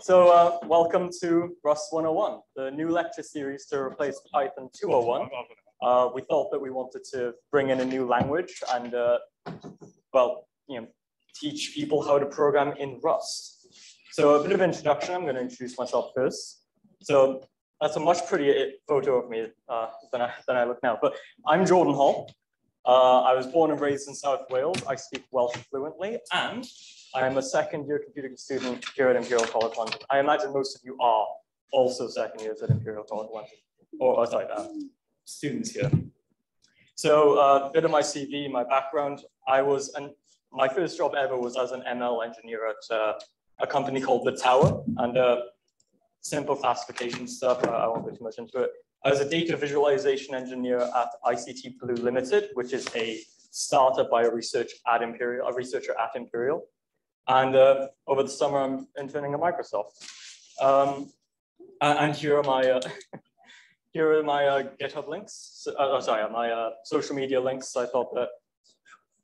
So uh, welcome to Rust 101, the new lecture series to replace Python 201. Uh, we thought that we wanted to bring in a new language and, uh, well, you know, teach people how to program in Rust. So a bit of introduction, I'm going to introduce myself first. So that's a much prettier photo of me uh, than, I, than I look now. But I'm Jordan Hall. Uh, I was born and raised in South Wales. I speak Welsh fluently, and I'm a second year computing student here at Imperial College London. I imagine most of you are also second years at Imperial College London, or, sorry, uh, students here. So uh, a bit of my CV, my background, I was, and my first job ever was as an ML engineer at uh, a company called The Tower, and uh, simple classification stuff, uh, I won't go too much into it. I was a data visualization engineer at ICT Blue Limited, which is a startup by a research at Imperial, a researcher at Imperial. And uh, over the summer, I'm interning at Microsoft. Um, and here are my uh, here are my uh, GitHub links. Uh, oh, sorry, my uh, social media links. I thought that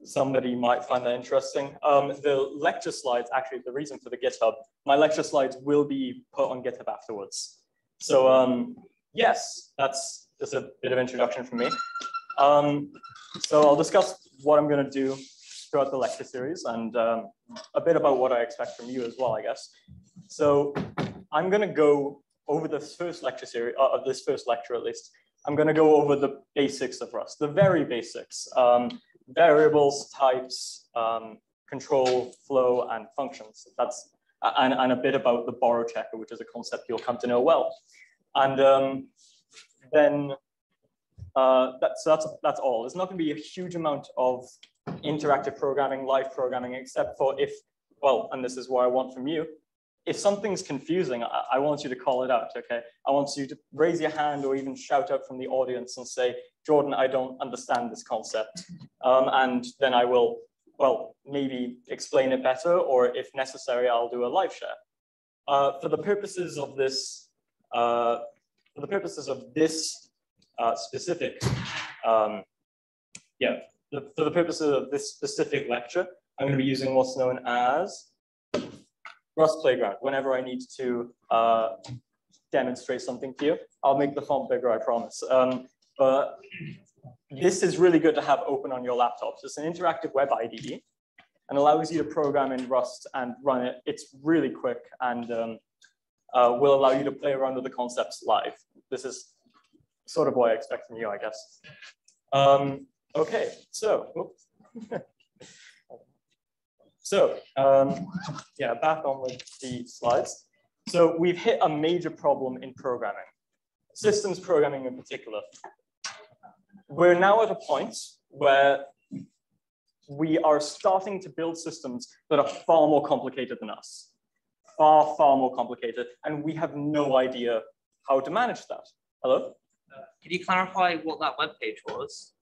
somebody might find that interesting. Um, the lecture slides, actually, the reason for the GitHub, my lecture slides will be put on GitHub afterwards. So um, yes, that's just a bit of introduction from me. Um, so I'll discuss what I'm going to do throughout the lecture series and um, a bit about what I expect from you as well, I guess. So I'm going to go over this first lecture series, uh, this first lecture at least. I'm going to go over the basics of Rust, the very basics, um, variables, types, um, control, flow, and functions. That's and, and a bit about the borrow checker, which is a concept you'll come to know well. And um, then uh, that's, that's, that's all. There's not going to be a huge amount of interactive programming, live programming, except for if, well, and this is what I want from you, if something's confusing, I, I, want you to call it out, okay? I want you to raise your hand or even shout out from the audience and say, Jordan, I don't understand this concept. Um, and then I will, well, maybe explain it better, or if necessary, I'll do a live share. Uh, for the purposes of this, uh, for the purposes of this uh, specific, um, yeah, the, for the purposes of this specific lecture, I'm going to be using what's known as Rust Playground. Whenever I need to uh, demonstrate something to you, I'll make the font bigger, I promise. Um, but this is really good to have open on your laptops. It's an interactive web IDE and allows you to program in Rust and run it. It's really quick and um, uh, will allow you to play around with the concepts live. This is sort of what I expect from you, I guess. Um, Okay, so, so um, yeah, back on with the slides. So we've hit a major problem in programming, systems programming in particular. We're now at a point where we are starting to build systems that are far more complicated than us, far, far more complicated, and we have no idea how to manage that. Hello? Uh, can you clarify what that web page was?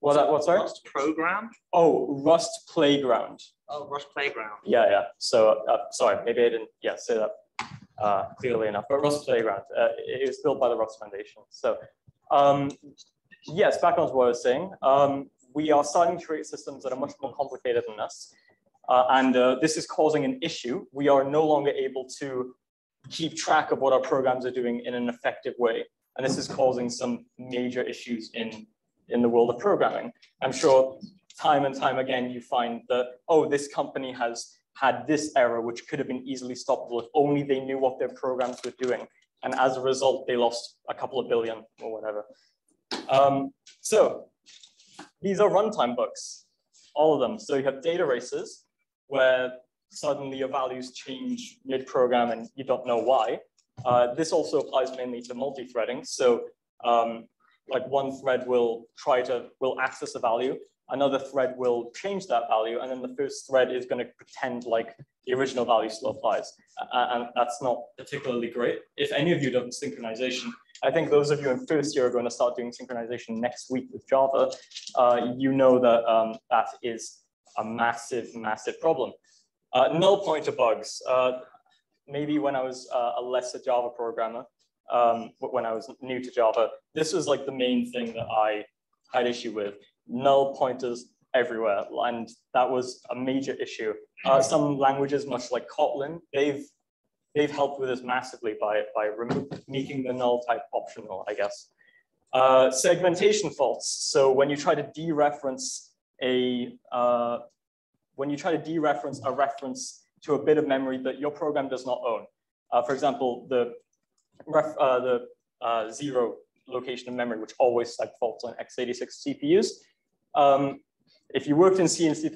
What, that, what, sorry? Rust program? Oh, Rust Playground. Oh, Rust Playground. Yeah, yeah. So, uh, sorry, maybe I didn't, yeah, say that uh, clearly enough, but Rust Playground, uh, it was built by the Rust Foundation. So, um, yes, back on to what I was saying. Um, we are starting to create systems that are much more complicated than us. Uh, and uh, this is causing an issue. We are no longer able to keep track of what our programs are doing in an effective way. And this is causing some major issues in in the world of programming. I'm sure time and time again you find that, oh, this company has had this error, which could have been easily stoppable if only they knew what their programs were doing. And as a result, they lost a couple of billion or whatever. Um, so these are runtime bugs, all of them. So you have data races where suddenly your values change mid-program and you don't know why. Uh, this also applies mainly to multi-threading. So um, like one thread will try to, will access a value, another thread will change that value, and then the first thread is going to pretend like the original value still applies. and that's not particularly great. If any of you done synchronization, I think those of you in first year are going to start doing synchronization next week with Java. Uh, you know that um, that is a massive, massive problem. Uh, null pointer bugs. Uh, maybe when I was uh, a lesser Java programmer, um, when I was new to Java, this was like the main thing that I had issue with. Null pointers everywhere, and that was a major issue. Uh, some languages, much like Kotlin, they've they've helped with this massively by, by making the null type optional, I guess. Uh, segmentation faults. So when you try to dereference a, uh, when you try to dereference a reference to a bit of memory that your program does not own. Uh, for example, the, ref, uh, the uh, zero location of memory, which always like faults on x86 CPUs. Um, if you worked in C and C++,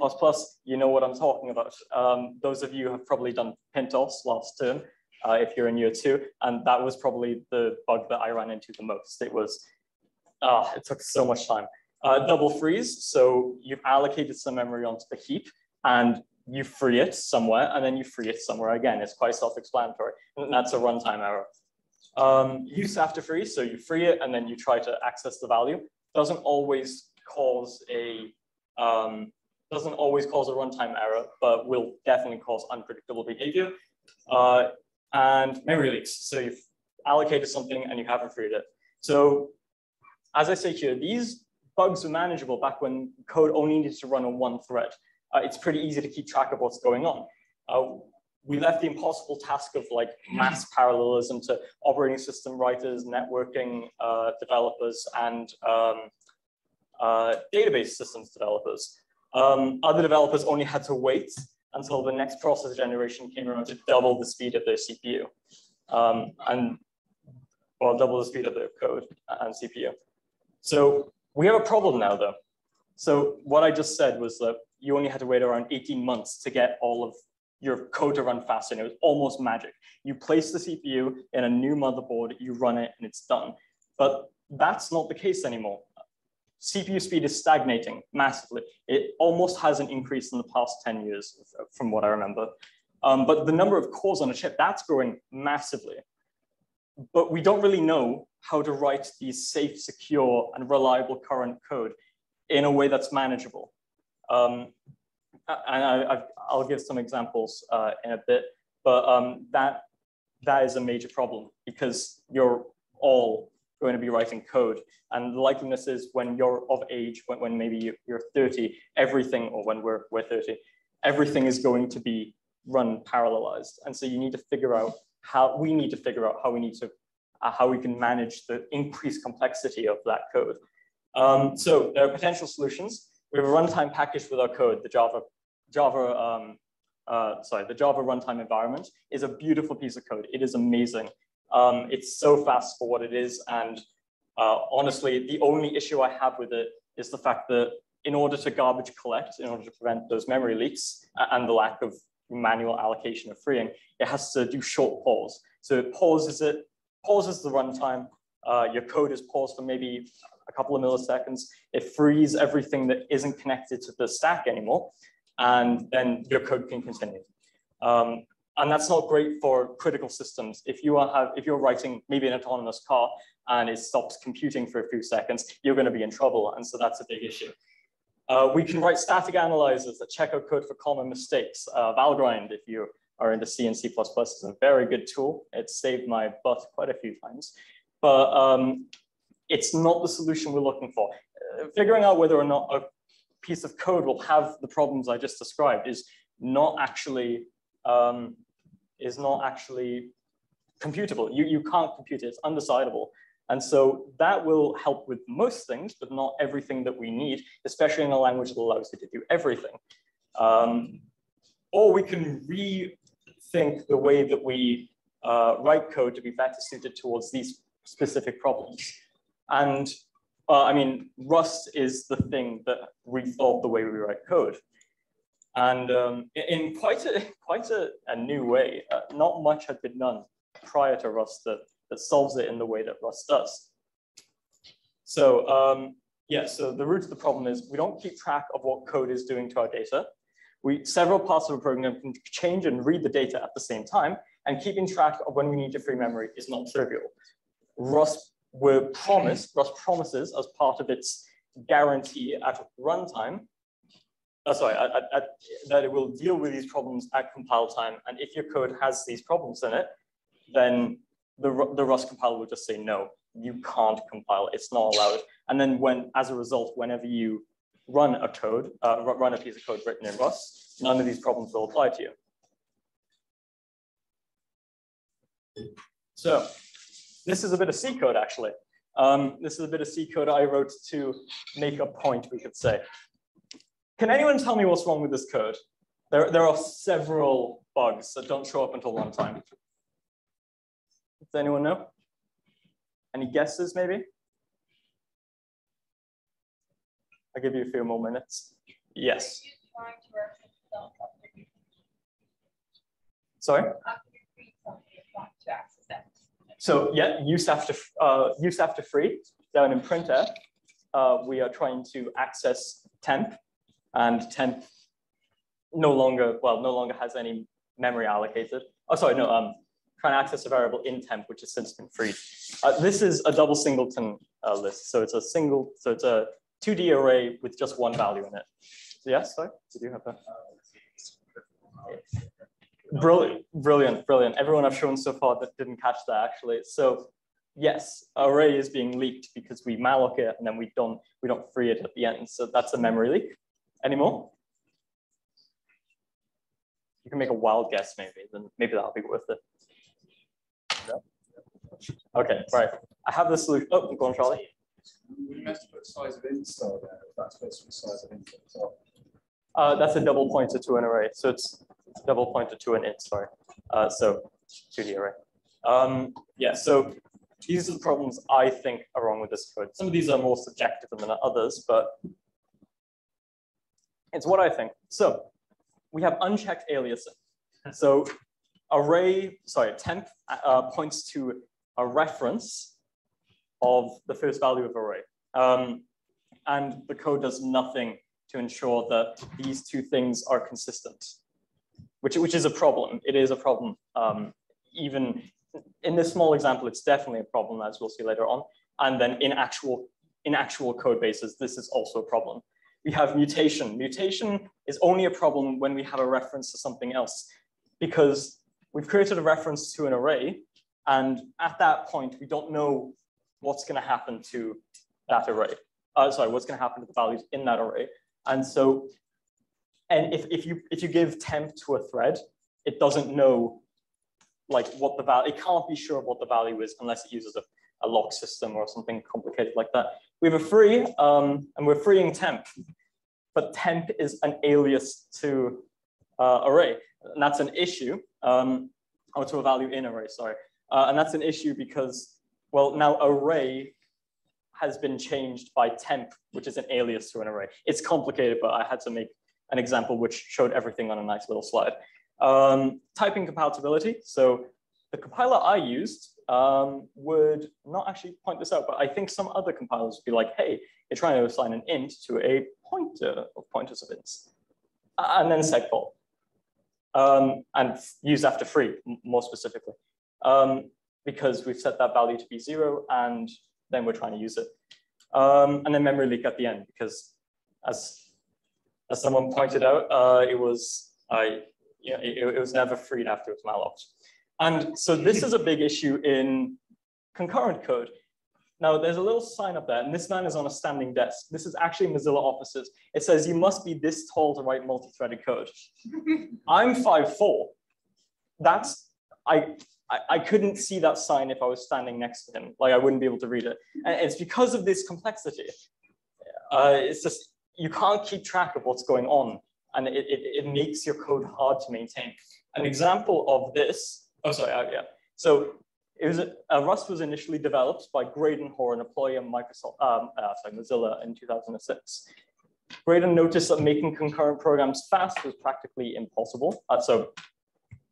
you know what I'm talking about. Um, those of you have probably done PinTOS last term, uh, if you're in year two, and that was probably the bug that I ran into the most. It was, uh, it took so much time. Uh, double frees, so you've allocated some memory onto the heap, and you free it somewhere, and then you free it somewhere again. It's quite self-explanatory, and that's a runtime error. Um, use after frees, so you free it, and then you try to access the value. Doesn't always cause a um, doesn't always cause a runtime error, but will definitely cause unpredictable behavior. Uh, and memory leaks. So you've allocated something and you haven't freed it. So as I say here, these bugs were manageable back when code only needed to run on one thread. Uh, it's pretty easy to keep track of what's going on. Uh, we left the impossible task of like mass parallelism to operating system writers, networking uh, developers, and um, uh, database systems developers. Um, other developers only had to wait until the next processor generation came around to double the speed of their CPU. Um, and well, double the speed of their code and CPU. So we have a problem now though. So what I just said was that you only had to wait around 18 months to get all of your code to run faster and it was almost magic. You place the CPU in a new motherboard, you run it and it's done. But that's not the case anymore. CPU speed is stagnating massively. It almost hasn't increased in the past 10 years from what I remember. Um, but the number of cores on a chip, that's growing massively. But we don't really know how to write these safe, secure, and reliable current code in a way that's manageable. Um, and I, will give some examples uh, in a bit, but um, that, that is a major problem because you're all going to be writing code. And the likeliness is when you're of age, when, when maybe you're 30, everything, or when we're, we're 30, everything is going to be run parallelized. And so you need to figure out how, we need to figure out how we need to, uh, how we can manage the increased complexity of that code. Um, so there are potential solutions. We have a runtime package with our code, the Java, Java, um, uh, sorry, the Java runtime environment is a beautiful piece of code. It is amazing. Um, it's so fast for what it is. And uh, honestly, the only issue I have with it is the fact that in order to garbage collect, in order to prevent those memory leaks and the lack of manual allocation of freeing, it has to do short pause. So it pauses it, pauses the runtime. Uh, your code is paused for maybe a couple of milliseconds. It frees everything that isn't connected to the stack anymore, and then your code can continue. Um, and that's not great for critical systems. If you are have, if you're writing maybe an autonomous car and it stops computing for a few seconds, you're going to be in trouble, and so that's a big issue. Uh, we can write static analyzers that check our code for common mistakes. Uh, Valgrind, if you are into C and C++, is a very good tool. It saved my butt quite a few times, but um, it's not the solution we're looking for. Uh, figuring out whether or not a piece of code will have the problems I just described is not actually um, is not actually computable. You, you can't compute it, it's undecidable. And so that will help with most things, but not everything that we need, especially in a language that allows you to do everything. Um, or we can rethink the way that we uh, write code to be better suited towards these specific problems. And uh, I mean, Rust is the thing that rethought the way we write code. And um, in quite a quite a, a new way, uh, not much had been done prior to Rust that, that solves it in the way that Rust does. So um, yeah, so the root of the problem is we don't keep track of what code is doing to our data. We several parts of a program can change and read the data at the same time, and keeping track of when we need to free memory is not trivial. Rust were promised, Rust promises as part of its guarantee at runtime uh, sorry, at, at, that it will deal with these problems at compile time. And if your code has these problems in it, then the, the Rust compiler will just say, no, you can't compile, it's not allowed. And then when, as a result, whenever you run a code, uh, run a piece of code written in Rust, none of these problems will apply to you. So this is a bit of C code actually. Um, this is a bit of C code I wrote to make a point, we could say. Can anyone tell me what's wrong with this code? There, there are several bugs that don't show up until runtime. Does anyone know? Any guesses maybe? I'll give you a few more minutes. Yes. Sorry? So yeah, use after uh, use after free down in printer, uh, we are trying to access temp, and temp no longer well no longer has any memory allocated. Oh, sorry, no. Um, trying to access a variable in temp, which has since been freed. Uh, this is a double singleton uh, list, so it's a single, so it's a 2D array with just one value in it. So yes, sorry, did you have that? Brilliant, brilliant, brilliant. Everyone I've shown so far that didn't catch that actually. So yes, array is being leaked because we malloc it and then we don't we don't free it at the end. So that's a memory leak. Any more? You can make a wild guess maybe, then maybe that'll be worth it. Okay, right. I have the solution. Oh, go on, Charlie. We meant to put size of install there, if that's be size of as. Uh, that's a double pointer to an array. So it's double pointer to an int, sorry. Uh, so to the array. Um, yeah, so these are the problems I think are wrong with this code. Some of these are more subjective than others, but it's what I think. So we have unchecked aliasing. So array, sorry, temp uh, points to a reference of the first value of array. Um, and the code does nothing to ensure that these two things are consistent, which, which is a problem. It is a problem. Um, even in this small example, it's definitely a problem, as we'll see later on. And then in actual, in actual code bases, this is also a problem. We have mutation. Mutation is only a problem when we have a reference to something else, because we've created a reference to an array, and at that point, we don't know what's going to happen to that array. Uh, sorry, what's going to happen to the values in that array. And so, and if, if you if you give temp to a thread, it doesn't know like what the value, it can't be sure what the value is unless it uses a, a lock system or something complicated like that. We have a free, um, and we're freeing temp, but temp is an alias to uh, array, and that's an issue, um, or to a value in array, sorry. Uh, and that's an issue because, well, now array has been changed by temp, which is an alias to an array. It's complicated, but I had to make an example which showed everything on a nice little slide. Um, typing compatibility. So the compiler I used um, would not actually point this out, but I think some other compilers would be like, hey, you're trying to assign an int to a pointer of pointers of ints, and then segfault. Um, and use after free, more specifically, um, because we've set that value to be zero and then we're trying to use it. Um, and then memory leak at the end, because as, as someone pointed out, uh, it was, I, yeah, it, it, was never freed after it was mallocked. And so this is a big issue in concurrent code. Now there's a little sign up there, and this man is on a standing desk. This is actually Mozilla offices. It says you must be this tall to write multi-threaded code. I'm 5'4". That's, I, I, I couldn't see that sign if I was standing next to him. Like I wouldn't be able to read it. And it's because of this complexity. Uh, it's just, you can't keep track of what's going on. And it, it, it makes your code hard to maintain. An example of this, oh, sorry, uh, yeah. So it was, uh, Rust was initially developed by Graydon Hoare, an employee of Microsoft, um, uh, sorry, Mozilla in 2006. Graydon noticed that making concurrent programs fast was practically impossible. Uh, so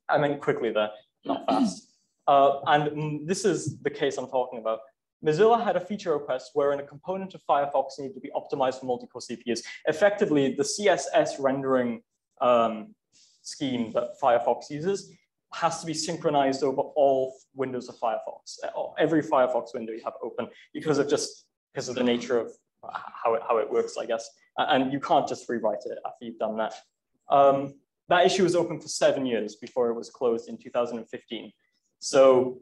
I meant quickly there not fast. Uh, and this is the case I'm talking about. Mozilla had a feature request wherein a component of Firefox needed to be optimized for multi-core CPUs. Effectively, the CSS rendering um, scheme that Firefox uses has to be synchronized over all windows of Firefox, every Firefox window you have open, because of just because of the nature of how it, how it works, I guess. And you can't just rewrite it after you've done that. Um, that issue was open for seven years before it was closed in 2015. So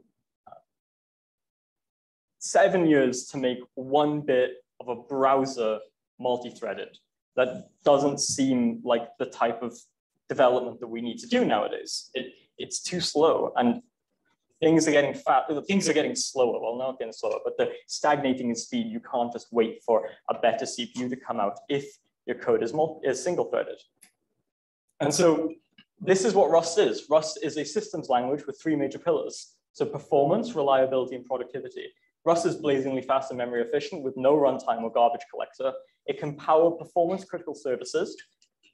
seven years to make one bit of a browser multi-threaded. That doesn't seem like the type of development that we need to do nowadays. It, it's too slow. And things are getting fat, things are getting slower. Well, not getting slower, but they're stagnating in speed. You can't just wait for a better CPU to come out if your code is, is single threaded. And so this is what Rust is. Rust is a systems language with three major pillars. So performance, reliability, and productivity. Rust is blazingly fast and memory efficient with no runtime or garbage collector. It can power performance critical services,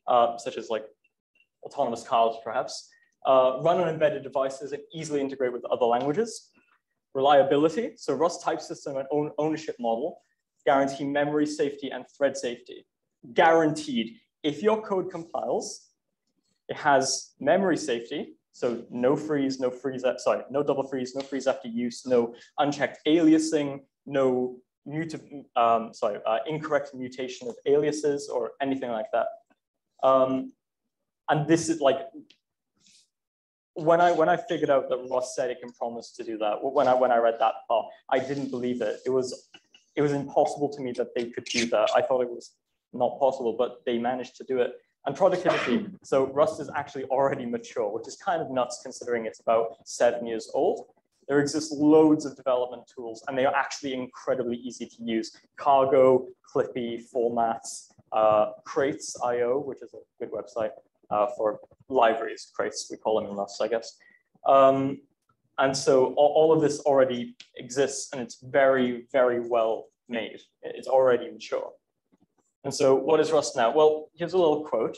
uh, such as like autonomous cars, perhaps, uh, run on embedded devices and easily integrate with other languages. Reliability, so Rust type system and own ownership model guarantee memory safety and thread safety. Guaranteed. If your code compiles, it has memory safety, so no frees, no frees, sorry, no double frees, no frees after use, no unchecked aliasing, no mut um, sorry, uh, incorrect mutation of aliases or anything like that. Um, and this is like, when I when I figured out that Rust said it can promise to do that, when I when I read that part, I didn't believe it. It was it was impossible to me that they could do that. I thought it was not possible, but they managed to do it. And productivity. So Rust is actually already mature, which is kind of nuts considering it's about seven years old. There exists loads of development tools, and they are actually incredibly easy to use. Cargo, Clippy, formats, uh, Crates.io, which is a good website uh, for libraries, Crates, we call them in Rust, I guess. Um, and so all, of this already exists, and it's very, very well made. It's already mature. And so what is Rust now? Well, here's a little quote.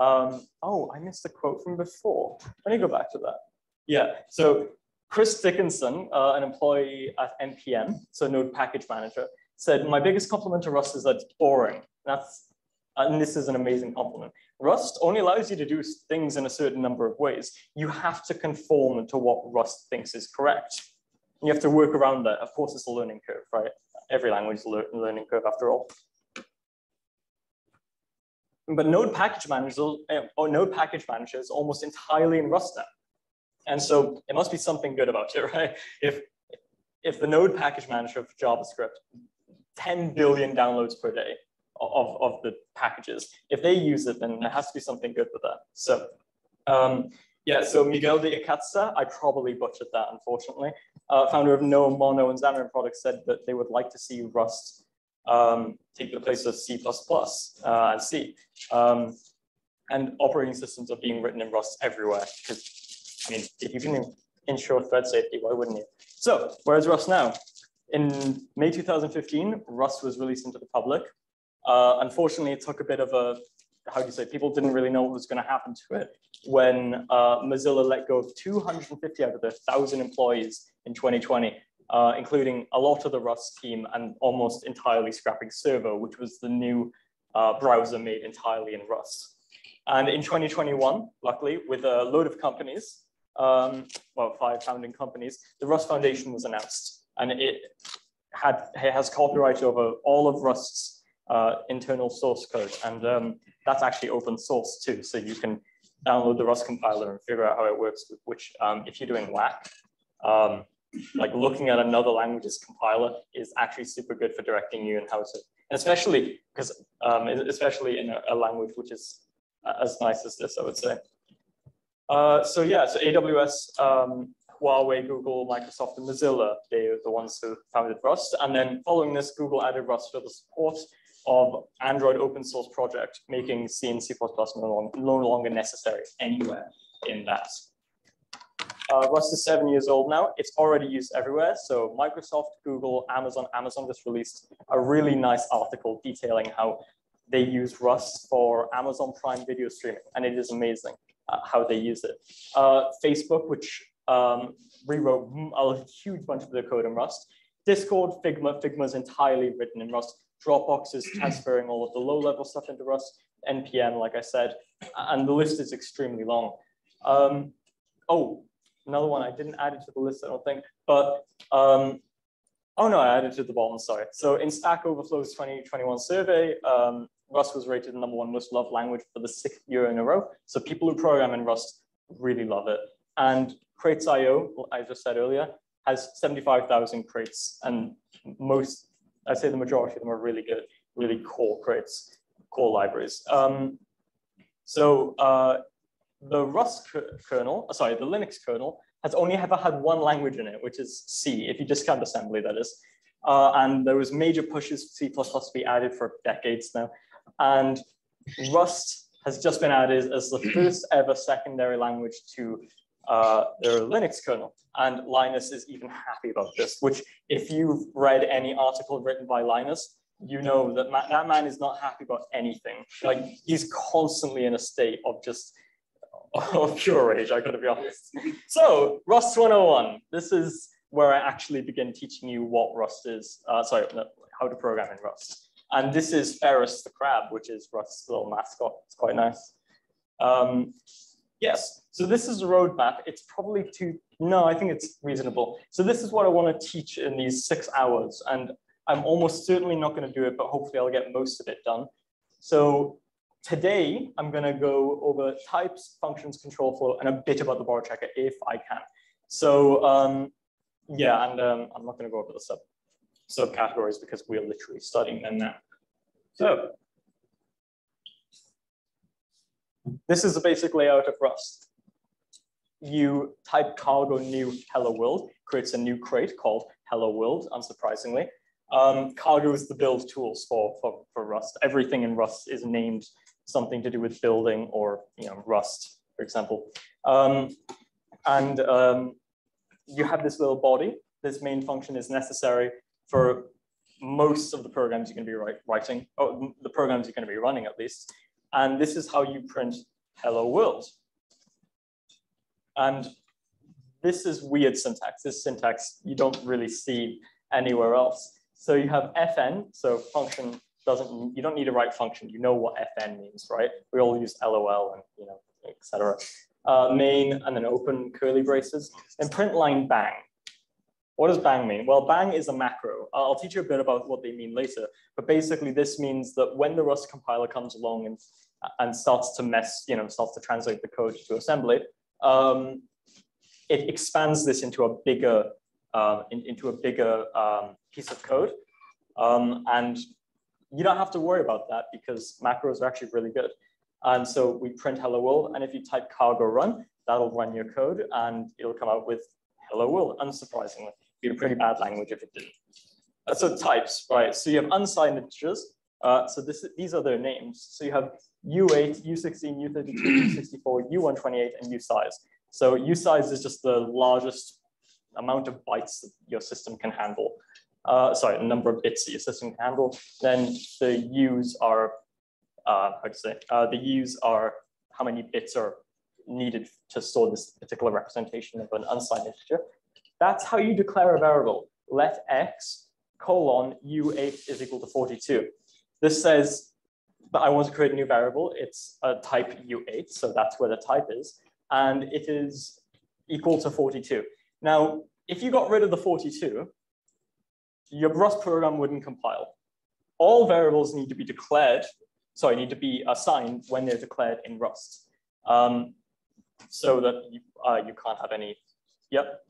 Um, oh, I missed the quote from before. Let me go back to that. Yeah, so Chris Dickinson, uh, an employee at NPM, so Node Package Manager, said, my biggest compliment to Rust is that it's boring. That's, and this is an amazing compliment. Rust only allows you to do things in a certain number of ways. You have to conform to what Rust thinks is correct. You have to work around that. Of course, it's a learning curve, right? Every language is a learning curve after all. But Node package manager eh, or Node package manager is almost entirely in Rust now. And so it must be something good about it, right? If, if the Node package manager for JavaScript, 10 billion downloads per day of, of the packages, if they use it, then there has to be something good with that. So um, yeah, so Miguel de Icaza, I probably butchered that, unfortunately, uh, founder of No, Mono, and Xamarin Products said that they would like to see Rust um, take the place of C++ uh, and C. Um, and operating systems are being written in Rust everywhere because, I mean, if you can ensure thread safety, why wouldn't you? So where's Rust now? In May 2015, Rust was released into the public. Uh, unfortunately, it took a bit of a, how do you say, people didn't really know what was going to happen to it when uh, Mozilla let go of 250 out of their 1,000 employees in 2020 uh, including a lot of the Rust team and almost entirely scrapping Servo, which was the new uh, browser made entirely in Rust. And in 2021, luckily, with a load of companies, um, well, five founding companies, the Rust Foundation was announced. And it had it has copyright over all of Rust's uh, internal source code. And um, that's actually open source too. So you can download the Rust compiler and figure out how it works, which um, if you're doing WACC, um, like looking at another language's compiler is actually super good for directing you and how to, especially because um, especially in a, a, language which is as nice as this, I would say. Uh, so yeah, so AWS, um, Huawei, Google, Microsoft, and Mozilla, they're the ones who founded Rust. And then following this, Google added Rust for the support of Android open source project, making C and C++ no longer, no longer necessary anywhere in that. Uh, Rust is seven years old now. It's already used everywhere. So Microsoft, Google, Amazon, Amazon just released a really nice article detailing how they use Rust for Amazon Prime video streaming. And it is amazing uh, how they use it. Uh, Facebook, which um, rewrote a huge bunch of their code in Rust. Discord, Figma, Figma is entirely written in Rust. Dropbox is transferring all of the low level stuff into Rust. NPM, like I said, and the list is extremely long. Um, oh, another one I didn't add it to the list, I don't think, but um, oh no, I added it to the bottom, sorry. So in Stack Overflow's 2021 survey, um, Rust was rated the number one most loved language for the sixth year in a row. So people who program in Rust really love it. And Crates.io, I just said earlier, has 75,000 crates and most, I'd say the majority of them are really good, really core crates, core libraries. Um, so uh, the Rust kernel, uh, sorry, the Linux kernel has only ever had one language in it, which is C, if you discount assembly, that is. Uh, and there was major pushes for C++ to be added for decades now. And Rust has just been added as the first ever secondary language to uh, their Linux kernel. And Linus is even happy about this, which if you've read any article written by Linus, you know that ma that man is not happy about anything. Like he's constantly in a state of just of pure rage, I gotta be honest. So Rust 101, this is where I actually begin teaching you what Rust is, uh, sorry, no, how to program in Rust. And this is Ferris the crab, which is Rust's little mascot. It's quite nice. Um, yes, so this is a roadmap. It's probably too, no, I think it's reasonable. So this is what I want to teach in these six hours. And I'm almost certainly not going to do it, but hopefully I'll get most of it done. So today I'm going to go over types, functions, control flow, and a bit about the borrow checker if I can. So um, yeah, and um, I'm not going to go over the sub subcategories because we're literally studying them now. So this is the basic layout of Rust. You type cargo new hello world, creates a new crate called hello world, unsurprisingly. Um, cargo is the build tools for, for, for Rust. Everything in Rust is named something to do with building or you know Rust, for example. Um, and um, you have this little body. This main function is necessary for most of the programs you're going to be writing, or the programs you're going to be running at least. And this is how you print hello world. And this is weird syntax. This syntax you don't really see anywhere else. So you have fn, so function doesn't, you don't need to write function. You know what fn means, right? We all use lol and, you know, etc. Uh, main and then open curly braces and print line bang. What does bang mean? Well, bang is a macro. I'll teach you a bit about what they mean later, but basically this means that when the Rust compiler comes along and, and starts to mess, you know, starts to translate the code to assembly, um, it expands this into a bigger um, in, into a bigger um, piece of code. Um, and you don't have to worry about that because macros are actually really good. And so we print hello world, and if you type cargo run, that'll run your code and it'll come out with hello world, unsurprisingly. It'd be a pretty bad language if it didn't. Uh, so types, right? So you have unsigned integers. Uh, so this, these are their names. So you have U8, U16, U32, U64, U128, and usize. So usize is just the largest amount of bytes that your system can handle. Uh, sorry, the number of bits that your system can handle. Then the U's are, uh, how to say, uh, the U's are how many bits are needed to store this particular representation of an unsigned integer. That's how you declare a variable. Let x colon u8 is equal to 42. This says that I want to create a new variable. It's a type u8, so that's where the type is. And it is equal to 42. Now, if you got rid of the 42, your Rust program wouldn't compile. All variables need to be declared, sorry, need to be assigned when they're declared in Rust. Um, so that you, uh, you can't have any, yep.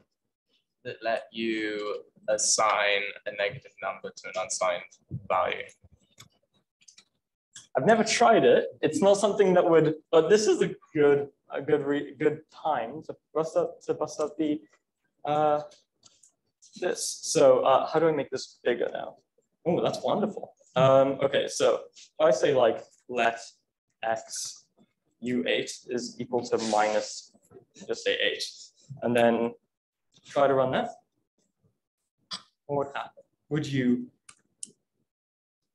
That let you assign a negative number to an unsigned value. I've never tried it. It's not something that would, but this is a good, a good, re, good time to bust up, to bust up the uh, this. So uh, how do I make this bigger now? Oh, that's wonderful. Um, okay, so I say like let x u8 is equal to minus, just say 8, and then try to run that. What would happen? Would you,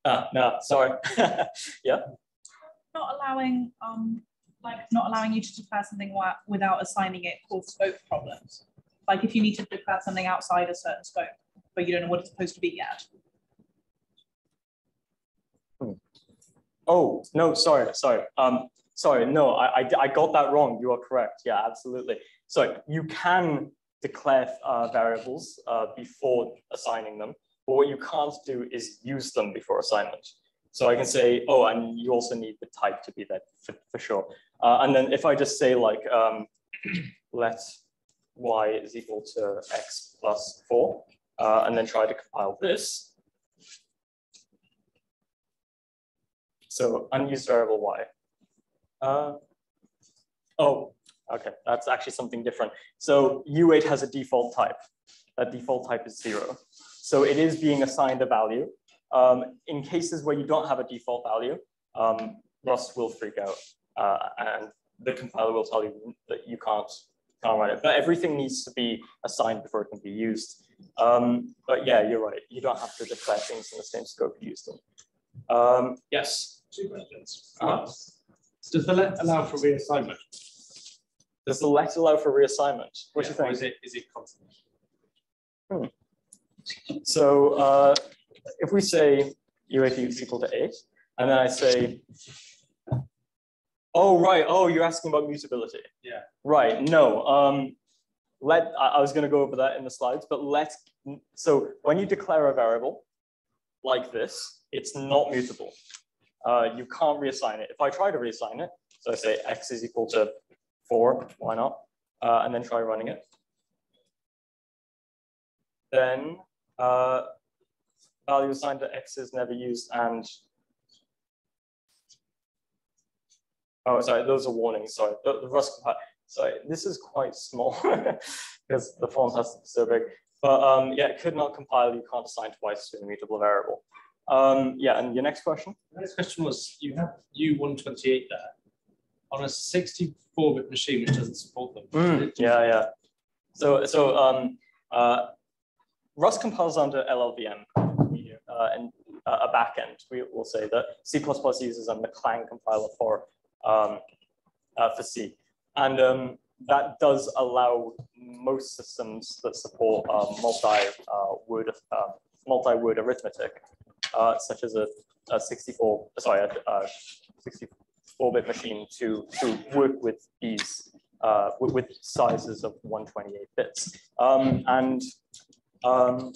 ah, no, sorry. yeah? Not allowing, um, like not allowing you to declare something without assigning it causes both problems. Like if you need to declare something outside a certain scope, but you don't know what it's supposed to be yet. Hmm. Oh, no, sorry, sorry. Um, sorry, no, I, I, I, got that wrong. You are correct. Yeah, absolutely. So you can declare uh, variables uh, before assigning them, but what you can't do is use them before assignment. So I can say, oh, and you also need the type to be there for, for sure. Uh, and then if I just say like, um, let y is equal to x plus 4, uh, and then try to compile this. So unused variable y. Uh, oh, Okay, that's actually something different. So U8 has a default type. That default type is zero. So it is being assigned a value. Um, in cases where you don't have a default value, um, Rust will freak out uh, and the compiler will tell you that you can't, can't run it. But everything needs to be assigned before it can be used. Um, but yeah, you're right. You don't have to declare things in the same scope you use them. Um, yes. Two questions. Uh-huh. Does the let allow for reassignment? Does the let allow for reassignment? What do you think? Is it, is it constant? So uh, if we say UAP is equal to eight, and then I say, oh, right, oh, you're asking about mutability. Yeah. Right, no, um, let, I, was gonna go over that in the slides, but let's. so when you declare a variable like this, it's not mutable. Uh, you can't reassign it. If I try to reassign it, so I say x is equal to four, why not? Uh, and then try running it. Then uh, value assigned to x is never used and oh sorry those are warnings sorry the, the Rust sorry this is quite small because the font has to be so big but um, yeah it could not compile you can't assign twice to an immutable variable um, yeah and your next question The next question was, you have U one twenty-eight there. On a sixty-four bit machine which doesn't support them. Mm, yeah yeah so so um, uh, Rust compiles under LLVM uh, and uh, a backend. We will say that C++ uses um, the Clang compiler for um, uh, for C, and um, that does allow most systems that support multi uh, word uh, multi word arithmetic, uh, such as a, a 64 sorry a, a 64 bit machine to to work with these uh, with, with sizes of 128 bits, um, and um,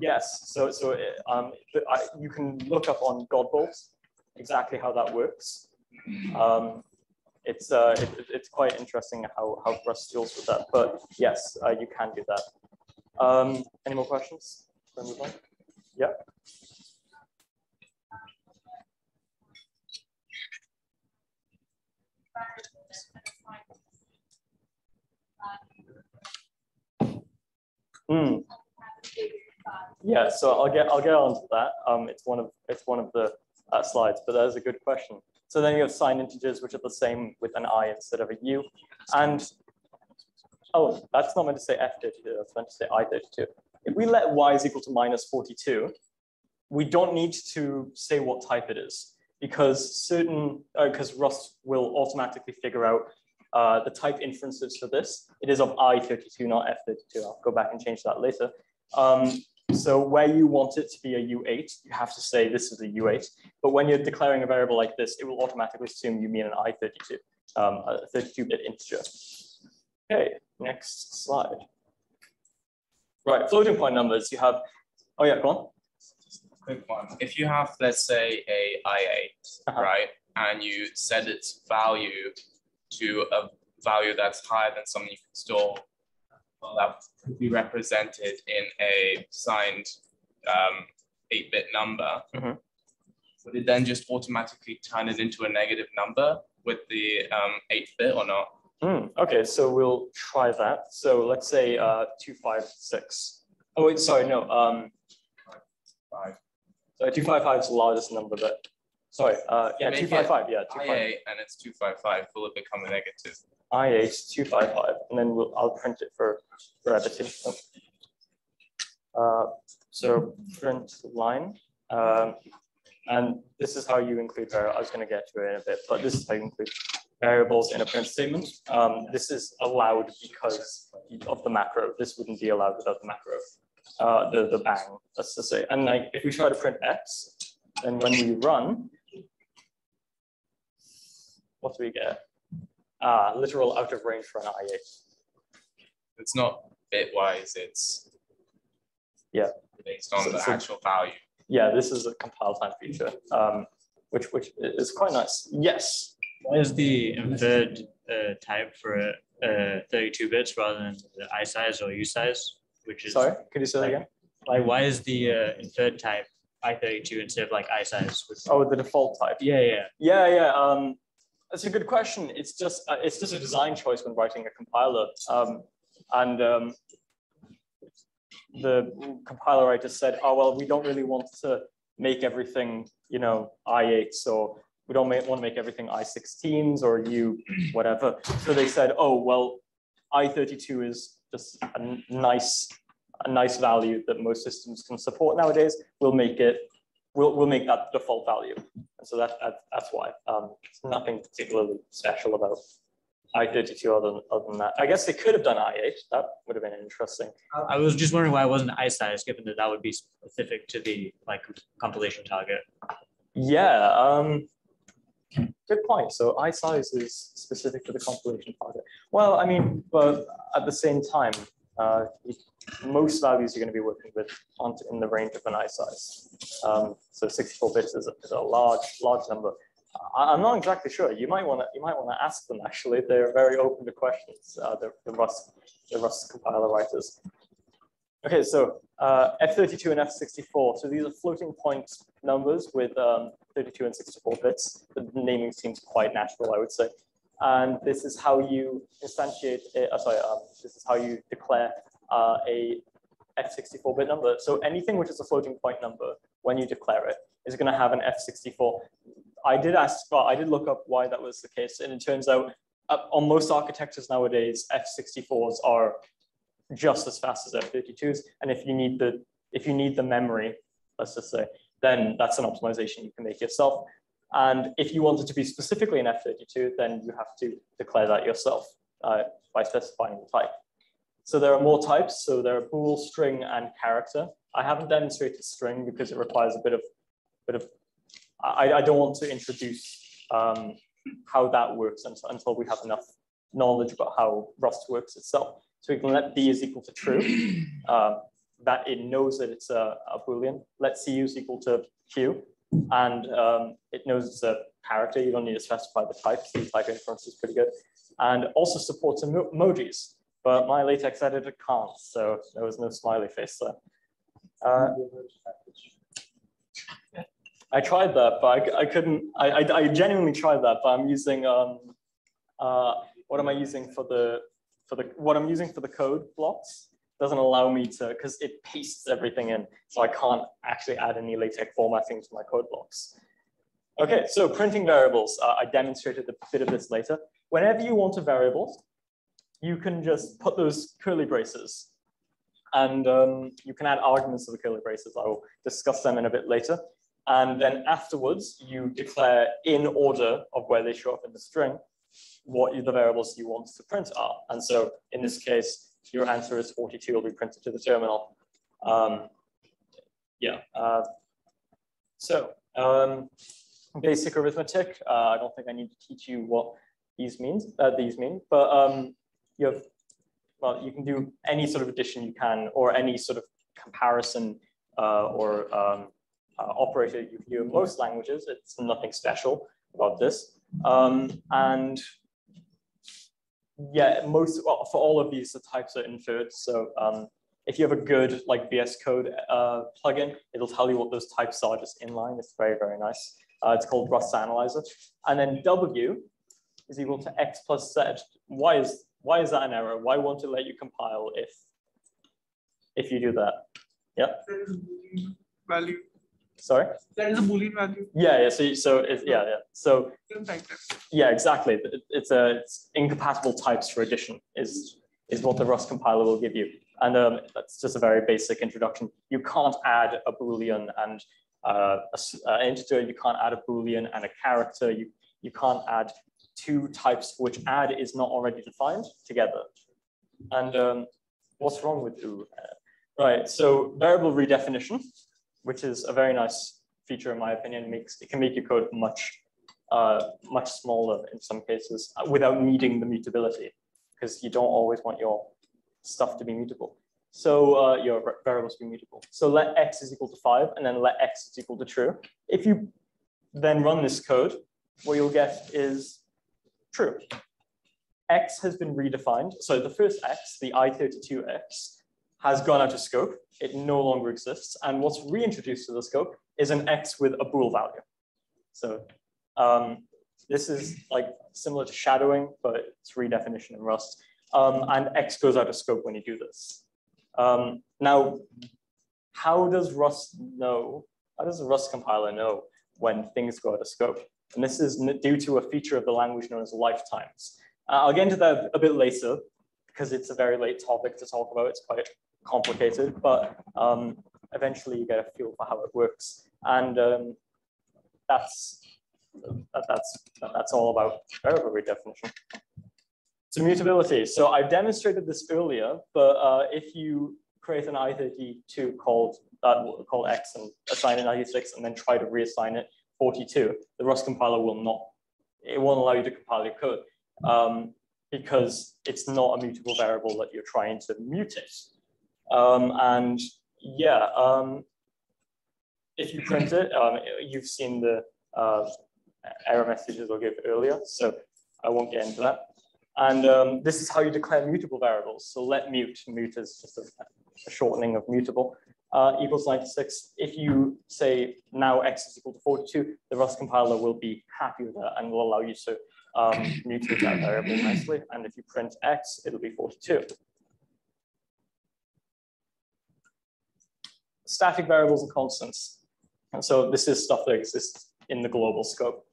yes, so so um, I, you can look up on Godbolt exactly how that works. Um, it's uh, it, it- it's quite interesting how how Rust deals with that. But yes, uh, you can do that. Um, any more questions? Can move on? Yeah. Hmm. Yeah, so I'll get I'll get onto that. Um, it's one of it's one of the uh, slides, but that is a good question. So then you have signed integers, which are the same with an i instead of a u, and oh, that's not meant to say f32. That's meant to say i32. If we let y is equal to minus 42, we don't need to say what type it is because certain because Rust will automatically figure out uh, the type inferences for this. It is of i32, not f32. I'll go back and change that later. Um, so where you want it to be a U8, you have to say this is a U8. But when you're declaring a variable like this, it will automatically assume you mean an I32, um, a 32-bit integer. Okay, next slide. Right, floating point numbers, you have, oh yeah, go on. Quick one. If you have, let's say, a i8, Uh-huh. right, and you set its value to a value that's higher than something you can store, that could be represented in a signed um, 8-bit number. Mhm. Would it then just automatically turn it into a negative number with the um, 8-bit or not? Hmm, okay, so we'll try that. So let's say uh, 256. Oh, wait, sorry, no. Um, Five. so 255 is the largest number but sorry, uh, yeah, 255, yeah, 255. I8 and it's 255, will it become a negative? I8 255, and then we'll, I'll print it for brevity. Uh, so print line, um, and this is how you include variables. I was going to get to it in a bit, but this is how you include variables in a print statement. Um, this is allowed because of the macro. This wouldn't be allowed without the macro, uh, the, the bang, let's say. And like, if we try to print x, then when we run, what do we get? Ah, literal out of range for an I8. It's not bitwise, it's Yeah. based on So- the so- actual value. Yeah, this is a compile time feature, um, which which is quite nice. Yes. Why is the inferred uh, type for uh, 32 bits rather than the I size or U size, which is Sorry, could you say that again? like why is the uh, inferred type I32 instead of like I size? Which, Oh, the default type. yeah, yeah. Yeah, yeah. Um, That's a good question. It's just uh, it's just a design choice when writing a compiler, um, and um, the compiler writer said, "Oh well, we don't really want to make everything, you know, i8s or we don't want to make everything i16s or u whatever." So they said, "Oh well, i32 is just a nice a nice value that most systems can support nowadays. We'll make it we'll we'll make that default value." And so that, that that's why. Um, it's nothing particularly special about i32 other than, other than that. I guess they could have done i8. That would have been interesting. I was just wondering why it wasn't iSize, given that that would be specific to the like compilation target. Yeah, um, good point. So I size is specific to the compilation target. Well, I mean, but at the same time, uh, most values you're going to be working with aren't in the range of an iSize. Um, so 64 bits is a, is a large, large number. I, am not exactly sure. You might want to you might want to ask them. Actually, they're very open to questions. Uh, the, the Rust the Rust compiler writers. Okay, so uh, F32 and F64. So these are floating point numbers with um, 32 and 64 bits. The naming seems quite natural, I would say. And this is how you instantiate. Uh, sorry, um, this is how you declare uh, a F64 bit number. So anything which is a floating point number, when you declare it, is going to have an F64. I did ask, well, I did look up why that was the case, and it turns out uh, on most architectures nowadays, F64s are just as fast as F32s, and if you need the if you need the memory, let's just say, then that's an optimization you can make yourself. And if you want it to be specifically an F32, then you have to declare that yourself uh, by specifying the type. So there are more types. So there are bool, string, and character. I haven't demonstrated string because it requires a bit of, bit of I, I don't want to introduce um, how that works until, until we have enough knowledge about how Rust works itself. So we can let b is equal to true, uh, that it knows that it's a, a Boolean. Let c is equal to q, and um, it knows it's a character. You don't need to specify the type. So type inference is pretty good. And also supports emo emojis, but my LaTeX editor can't, so there was no smiley face there. Uh, I tried that, but I, I couldn't, I, I, I, genuinely tried that, but I'm using, um, uh, what am I using for the, for the, what I'm using for the code blocks doesn't allow me to, because it pastes everything in, so I can't actually add any LaTeX formatting to my code blocks. Okay, so printing variables, uh, I demonstrated a bit of this later. Whenever you want a variable, you can just put those curly braces and um, you can add arguments to the curly braces. I will discuss them in a bit later. And then afterwards, you declare in order of where they show up in the string, what the variables you want to print are. And so in this case, your answer is 42 will be printed to the terminal. Um, yeah. Uh, so um, basic arithmetic. Uh, I don't think I need to teach you what these means. Uh, these mean, but um, you have well, you can do any sort of addition you can, or any sort of comparison uh, or um, uh, operator you can do in most languages. It's nothing special about this. Um, and yeah, most well, for all of these, the types are inferred. So um, if you have a good like VS Code uh, plugin, it'll tell you what those types are just inline. It's very, very nice. Uh, it's called Rust Analyzer. And then W is equal to X plus Z. Why is, why is that an error? Why won't it let you compile if, if you do that? Yeah. Value Sorry? That is a Boolean value. Yeah, yeah. So, so it's, yeah, yeah. So, yeah, exactly. It's a it's incompatible types for addition is is what the Rust compiler will give you, and um, that's just a very basic introduction. You can't add a Boolean and uh, an integer. You can't add a Boolean and a character. You you can't add two types which add is not already defined together. And um, what's wrong with OO? Right. So variable redefinition which is a very nice feature in my opinion. Makes it can make your code much uh, much smaller in some cases uh, without needing the mutability because you don't always want your stuff to be mutable. So uh, your variables be mutable. So let x is equal to five and then let x is equal to true. If you then run this code, what you'll get is true. x has been redefined. So the first x, the i32x, has gone out of scope. It no longer exists. And what's reintroduced to the scope is an x with a bool value. So um, this is like similar to shadowing, but it's redefinition in Rust. Um, and X goes out of scope when you do this. Um, now, how does Rust know, how does the Rust compiler know when things go out of scope? And this is due to a feature of the language known as lifetimes. Uh, I'll get into that a bit later because it's a very late topic to talk about. It's quite complicated, but um, eventually you get a feel for how it works. And um, that's, that, that's, that's all about variable redefinition. So mutability. So I've demonstrated this earlier, but uh, if you create an i32 called uh, called x and assign it 96 and then try to reassign it 42, the Rust compiler will not, it won't allow you to compile your code um, because it's not a mutable variable that you're trying to mutate. Um, and yeah, um, if you print it, um, you've seen the uh, error messages I gave earlier, so I won't get into that. And um, this is how you declare mutable variables. So let mute, mute is just a, a shortening of mutable, uh, equals 96. If you say now x is equal to 42, the Rust compiler will be happy with that and will allow you to um, mutate that variable nicely. And if you print x, it'll be 42. Static variables and constants. And so this is stuff that exists in the global scope.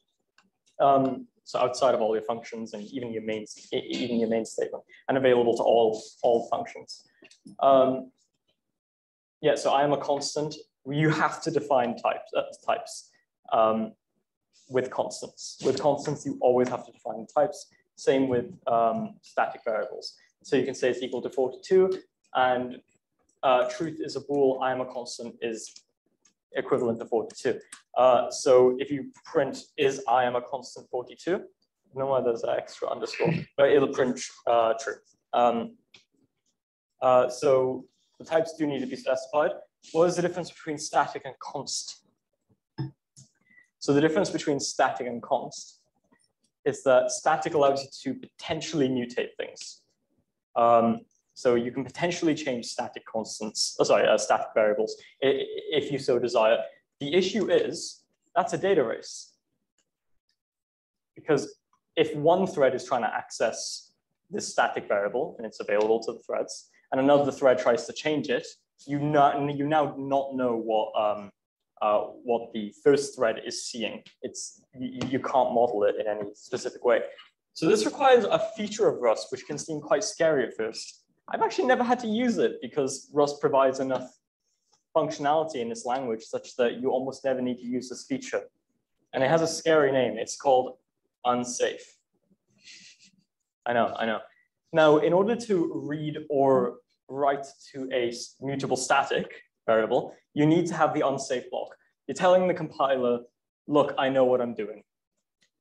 Um, so outside of all your functions and even your main, even your main statement, and available to all, all functions. Um, yeah, so I am a constant. You have to define types, uh, types um, with constants. With constants, you always have to define types. Same with um, static variables. So you can say it's equal to 42, and uh, truth is a bool, I am a constant is equivalent to 42. Uh, so if you print is I am a constant 42, no why there's an extra underscore, but it'll print uh, true. Um, uh, so the types do need to be specified. What is the difference between static and const? So the difference between static and const is that static allows you to potentially mutate things. Um, so you can potentially change static constants, oh, sorry, uh, static variables if you so desire. The issue is that's a data race. Because if one thread is trying to access this static variable and it's available to the threads, and another thread tries to change it, you, not, you now not know what, um, uh, what the first thread is seeing. It's, you, you can't model it in any specific way. So this requires a feature of Rust, which can seem quite scary at first. I've actually never had to use it because Rust provides enough functionality in this language such that you almost never need to use this feature. And it has a scary name. It's called unsafe. I know, I know. Now, in order to read or write to a mutable static variable, you need to have the unsafe block. You're telling the compiler, look, I know what I'm doing.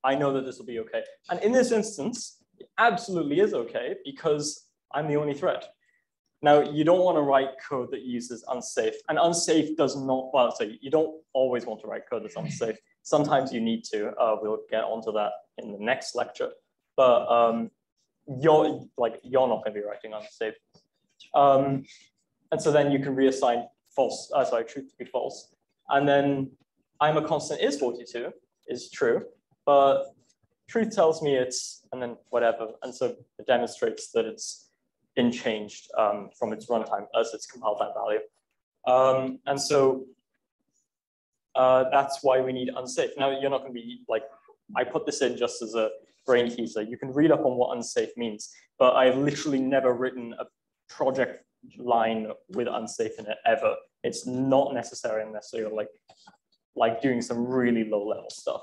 I know that this will be okay. And in this instance, it absolutely is okay because I'm the only thread. Now, you don't want to write code that uses unsafe, and unsafe does not, well, so you don't always want to write code that's unsafe. Sometimes you need to, uh, we'll get onto that in the next lecture, but um, you're like, you're not gonna be writing unsafe. Um, and so then you can reassign false, uh, sorry, truth to be false. And then I'm a constant is 42 is true, but truth tells me it's, and then whatever. And so it demonstrates that it's been changed um, from its runtime as its compiled that value. Um, and so uh, that's why we need unsafe. Now you're not going to be like, I put this in just as a brain teaser. You can read up on what unsafe means, but I've literally never written a project line with unsafe in it ever. It's not necessary unless you're like, like doing some really low level stuff.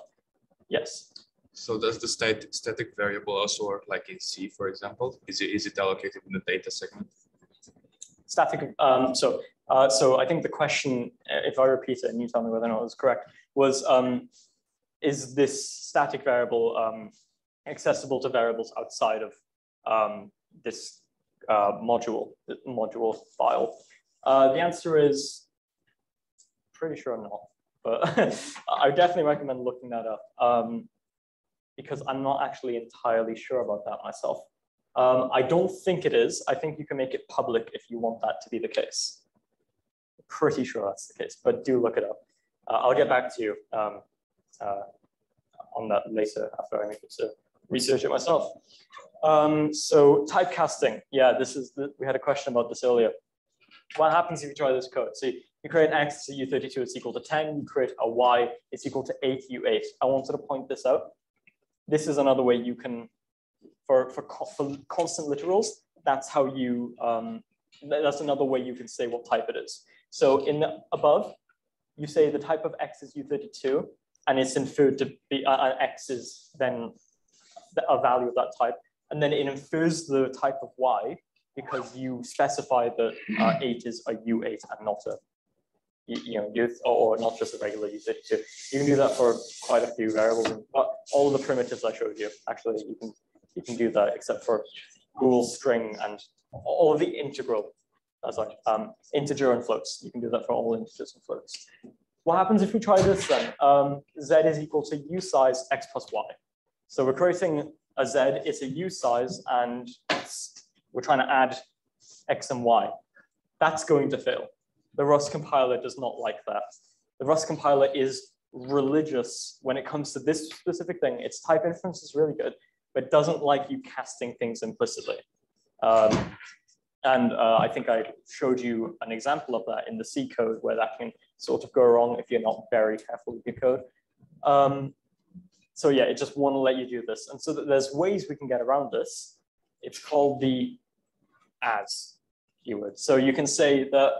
Yes. So does the state static variable also work like in C, for example? Is it is it allocated in the data segment? Static. Um, so uh, so I think the question, uh, if I repeat it and you tell me whether or not it was correct, was um, is this static variable um, accessible to variables outside of um, this uh, module module file? Uh, the answer is pretty sure not, but I definitely recommend looking that up. Um, because I'm not actually entirely sure about that myself. Um, I don't think it is. I think you can make it public if you want that to be the case. pretty sure that's the case, but do look it up. Uh, I'll get back to you um, uh, on that later after I make it to research it myself. Um, so typecasting, yeah, this is the, we had a question about this earlier. What happens if you try this code? So you create an x to u32, it's equal to 10. You create a y, it's equal to 8 u8. I wanted to point this out. This is another way you can, for, for, for constant literals, that's how you, um, that's another way you can say what type it is. So in the above, you say the type of x is u32, and it's inferred to be, uh, uh, x is then a value of that type. And then it infers the type of y because you specify that uh, 8 is a u8 and not a you, you know, youth or not just a regular U32. You can do that for quite a few variables, but all the primitives I showed you, actually, you can you can do that except for bool, string, and all the integral, uh, sorry, um, integer and floats. You can do that for all integers and floats. What happens if we try this then? Um, z is equal to u size x plus y. So we're creating a z, it's a u size, and we're trying to add x and y. That's going to fail. The Rust compiler does not like that. The Rust compiler is religious when it comes to this specific thing. Its type inference is really good, but doesn't like you casting things implicitly. Um, and uh, I think I showed you an example of that in the C code where that can sort of go wrong if you're not very careful with your code. Um, so yeah, it just won't let you do this. And so there's ways we can get around this. It's called the as keyword. So you can say that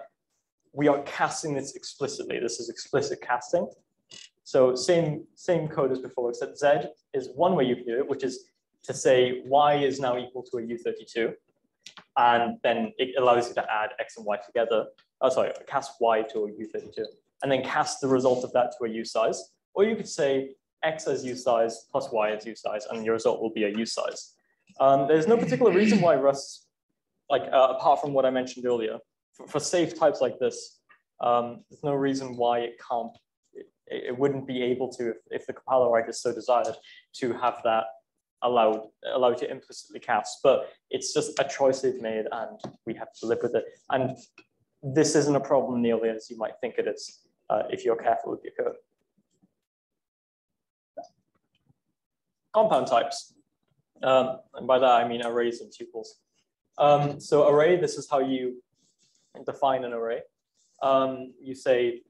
we are casting this explicitly. This is explicit casting. So same, same code as before, except Z is one way you can do it, which is to say Y is now equal to a U32. And then it allows you to add X and Y together. Oh, sorry, cast Y to a U32. And then cast the result of that to a U size. Or you could say X as U size plus Y as U size, and your result will be a U size. Um, there's no particular reason why Rust, like uh, apart from what I mentioned earlier, for, for safe types like this, um, there's no reason why it can't, it, it wouldn't be able to, if, if the compiler writer so desired, to have that allowed allowed to implicitly cast. But it's just a choice they've made, and we have to live with it. And this isn't a problem nearly as you might think it is uh, if you're careful with your code. Compound types. Um, and by that, I mean arrays and tuples. Um, so array, this is how you define an array. Um, you say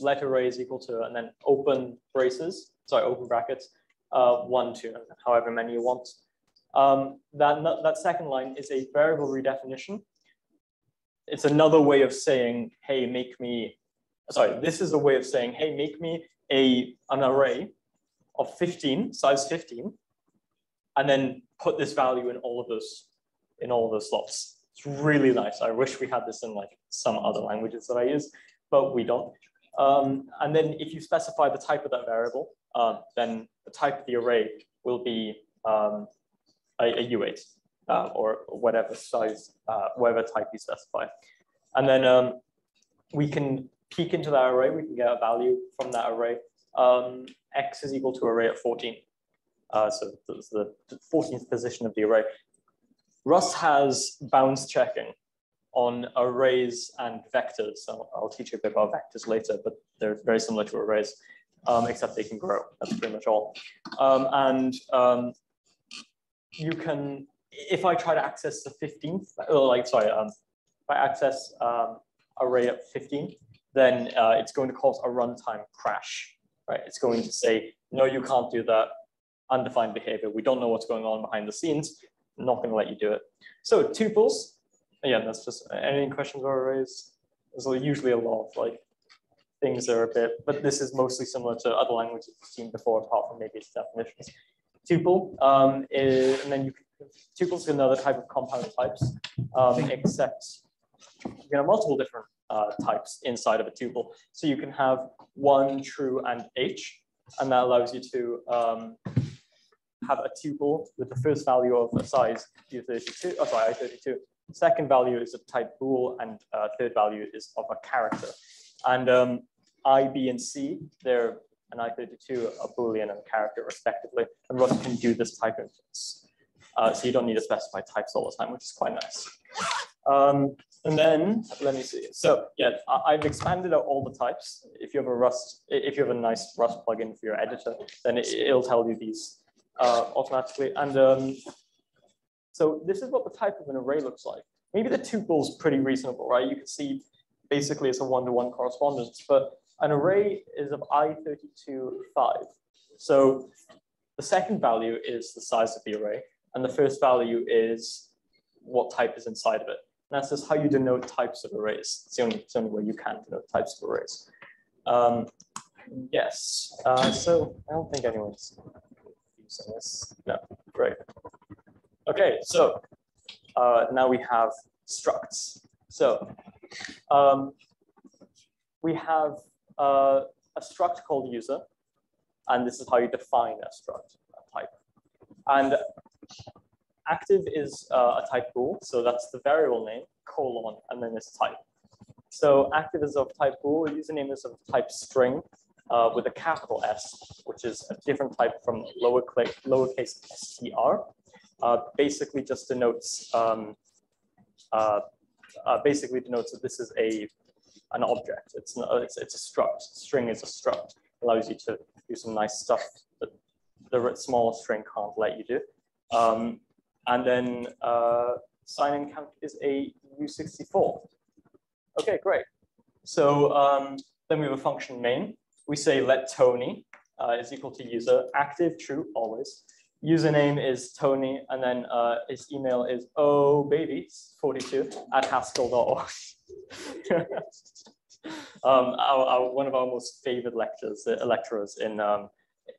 let array is equal to, and then open braces, sorry, open brackets, uh, one, two, however many you want. Um, that, that second line is a variable redefinition. It's another way of saying, hey, make me, sorry, this is a way of saying, hey, make me a, an array of 15, size 15, and then put this value in all of those, in all of those slots. It's really nice. I wish we had this in like some other languages that I use, but we don't. Um, and then if you specify the type of that variable, uh, then the type of the array will be um, a, a U8 uh, or whatever size, uh, whatever type you specify. And then um, we can peek into that array. We can get a value from that array. Um, X is equal to array at 14. Uh, so the 14th position of the array. Rust has bounds checking on arrays and vectors. So I'll teach you a bit about vectors later, but they're very similar to arrays, um, except they can grow. That's pretty much all. Um, and um, you can, if I try to access the 15th, or like, sorry, um, if I access um, array at 15, then uh, it's going to cause a runtime crash, right? It's going to say, no, you can't do that undefined behavior. We don't know what's going on behind the scenes I'm not going to let you do it. So tuples, again, that's just any questions or arrays. There's usually a lot of like things that are a bit, but this is mostly similar to other languages we've seen before, apart from maybe its definitions. Tuple, um, is, and then you tuples is another type of compound types, um, except you can have multiple different uh, types inside of a tuple. So you can have one, true, and h, and that allows you to um, have a tuple with the first value of a size u32, oh sorry, i32. Second value is a type bool, and uh, third value is of a character. And um, i, b, and c, they're an i32, a boolean, and a character respectively. And Rust can do this type of Uh, so you don't need to specify types all the time, which is quite nice. Um, And then, let me see. So yeah, I, I've expanded out all the types. If you have a Rust, if you have a nice Rust plugin for your editor, then it, it'll tell you these uh, automatically. And um, so this is what the type of an array looks like. Maybe the tuple is pretty reasonable, right? You can see basically it's a one-to-one correspondence, but an array is of i32 5. So the second value is the size of the array, and the first value is what type is inside of it. That's just how you denote types of arrays. It's the only, it's the only way you can denote types of arrays. Um, yes, uh, so I don't think anyone's using this. No, great. Okay, so uh, now we have structs. So um, we have uh, a struct called user, and this is how you define a struct a type. And active is uh, a type bool, so that's the variable name, colon, and then its type. So active is of type bool, username is of type string uh, with a capital S, which is a different type from lower lowercase str. Uh, basically just denotes um, uh, uh, basically denotes that this is a an object. It's, not, it's it's a struct. String is a struct. Allows you to do some nice stuff that the smaller string can't let you do. Um, and then uh, sign in count is a U64. Okay, great. So um, then we have a function main. We say let Tony uh, is equal to user, active, true, always. Username is Tony, and then uh, his email is oh babies 42 at haskell.org. um, our, our, one of our most favored lectures, uh, lecturers in um,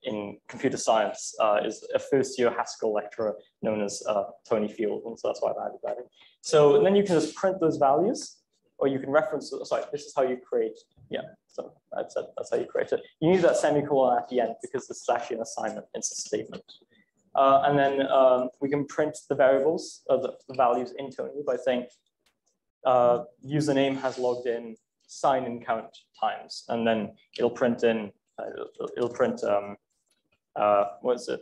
in computer science uh, is a first year Haskell lecturer known as uh, Tony Field, and so that's why I've added that in. So then you can just print those values, or you can reference. Sorry, this is how you create. Yeah, so that's it. That's how you create it. You need that semicolon at the end because this is actually an assignment. It's a statement. Uh, and then um, we can print the variables, uh, the, the, values in Tony by saying uh, username has logged in sign in count times, and then it'll print in, it'll, it'll, print, um, uh, what is it?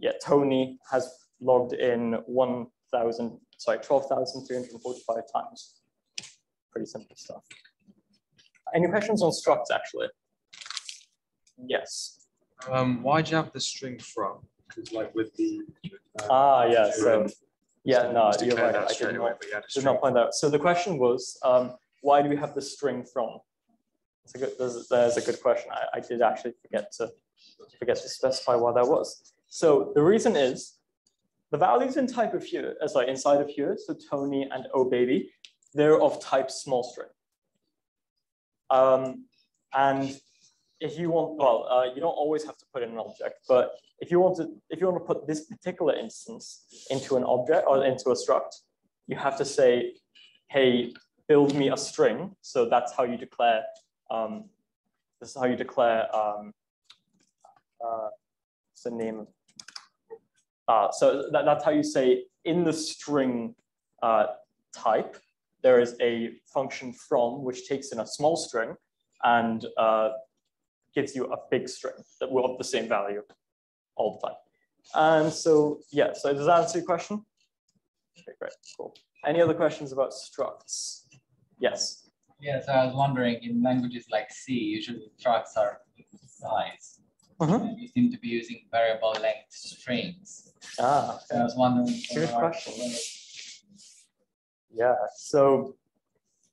Yeah, Tony has logged in 1,000, sorry, 12,345 times. Pretty simple stuff. Any questions on structs, actually? Yes. Um, why do you have the string from? Because like with the. Uh, ah, yeah, so, yeah, no, you're right. I did away, not, but you had a did not point out. So the question was, um, why do we have the string from? A good, there's, there's a good question. I, I did actually forget to forget to specify why that was. So the reason is the values in type of here, uh, sorry, inside of here, so Tony and oh baby, they're of type small string. Um, and if you want, well, uh, you don't always have to put in an object, but if you want to, if you want to put this particular instance into an object or into a struct, you have to say, hey, build me a string. So that's how you declare, um, this is how you declare, um, uh, what's the name? Uh, so that, that's how you say in the string uh, type, there is a function from which takes in a small string and uh, gives you a big string that will have the same value all the time. And so, yeah, so does that answer your question? Okay, great, cool. Any other questions about structs? Yes. Yeah, so I was wondering in languages like C, usually structs are size. Mhm. You seem to be using variable length strings. Ah, So I was wondering. Good question. yeah, so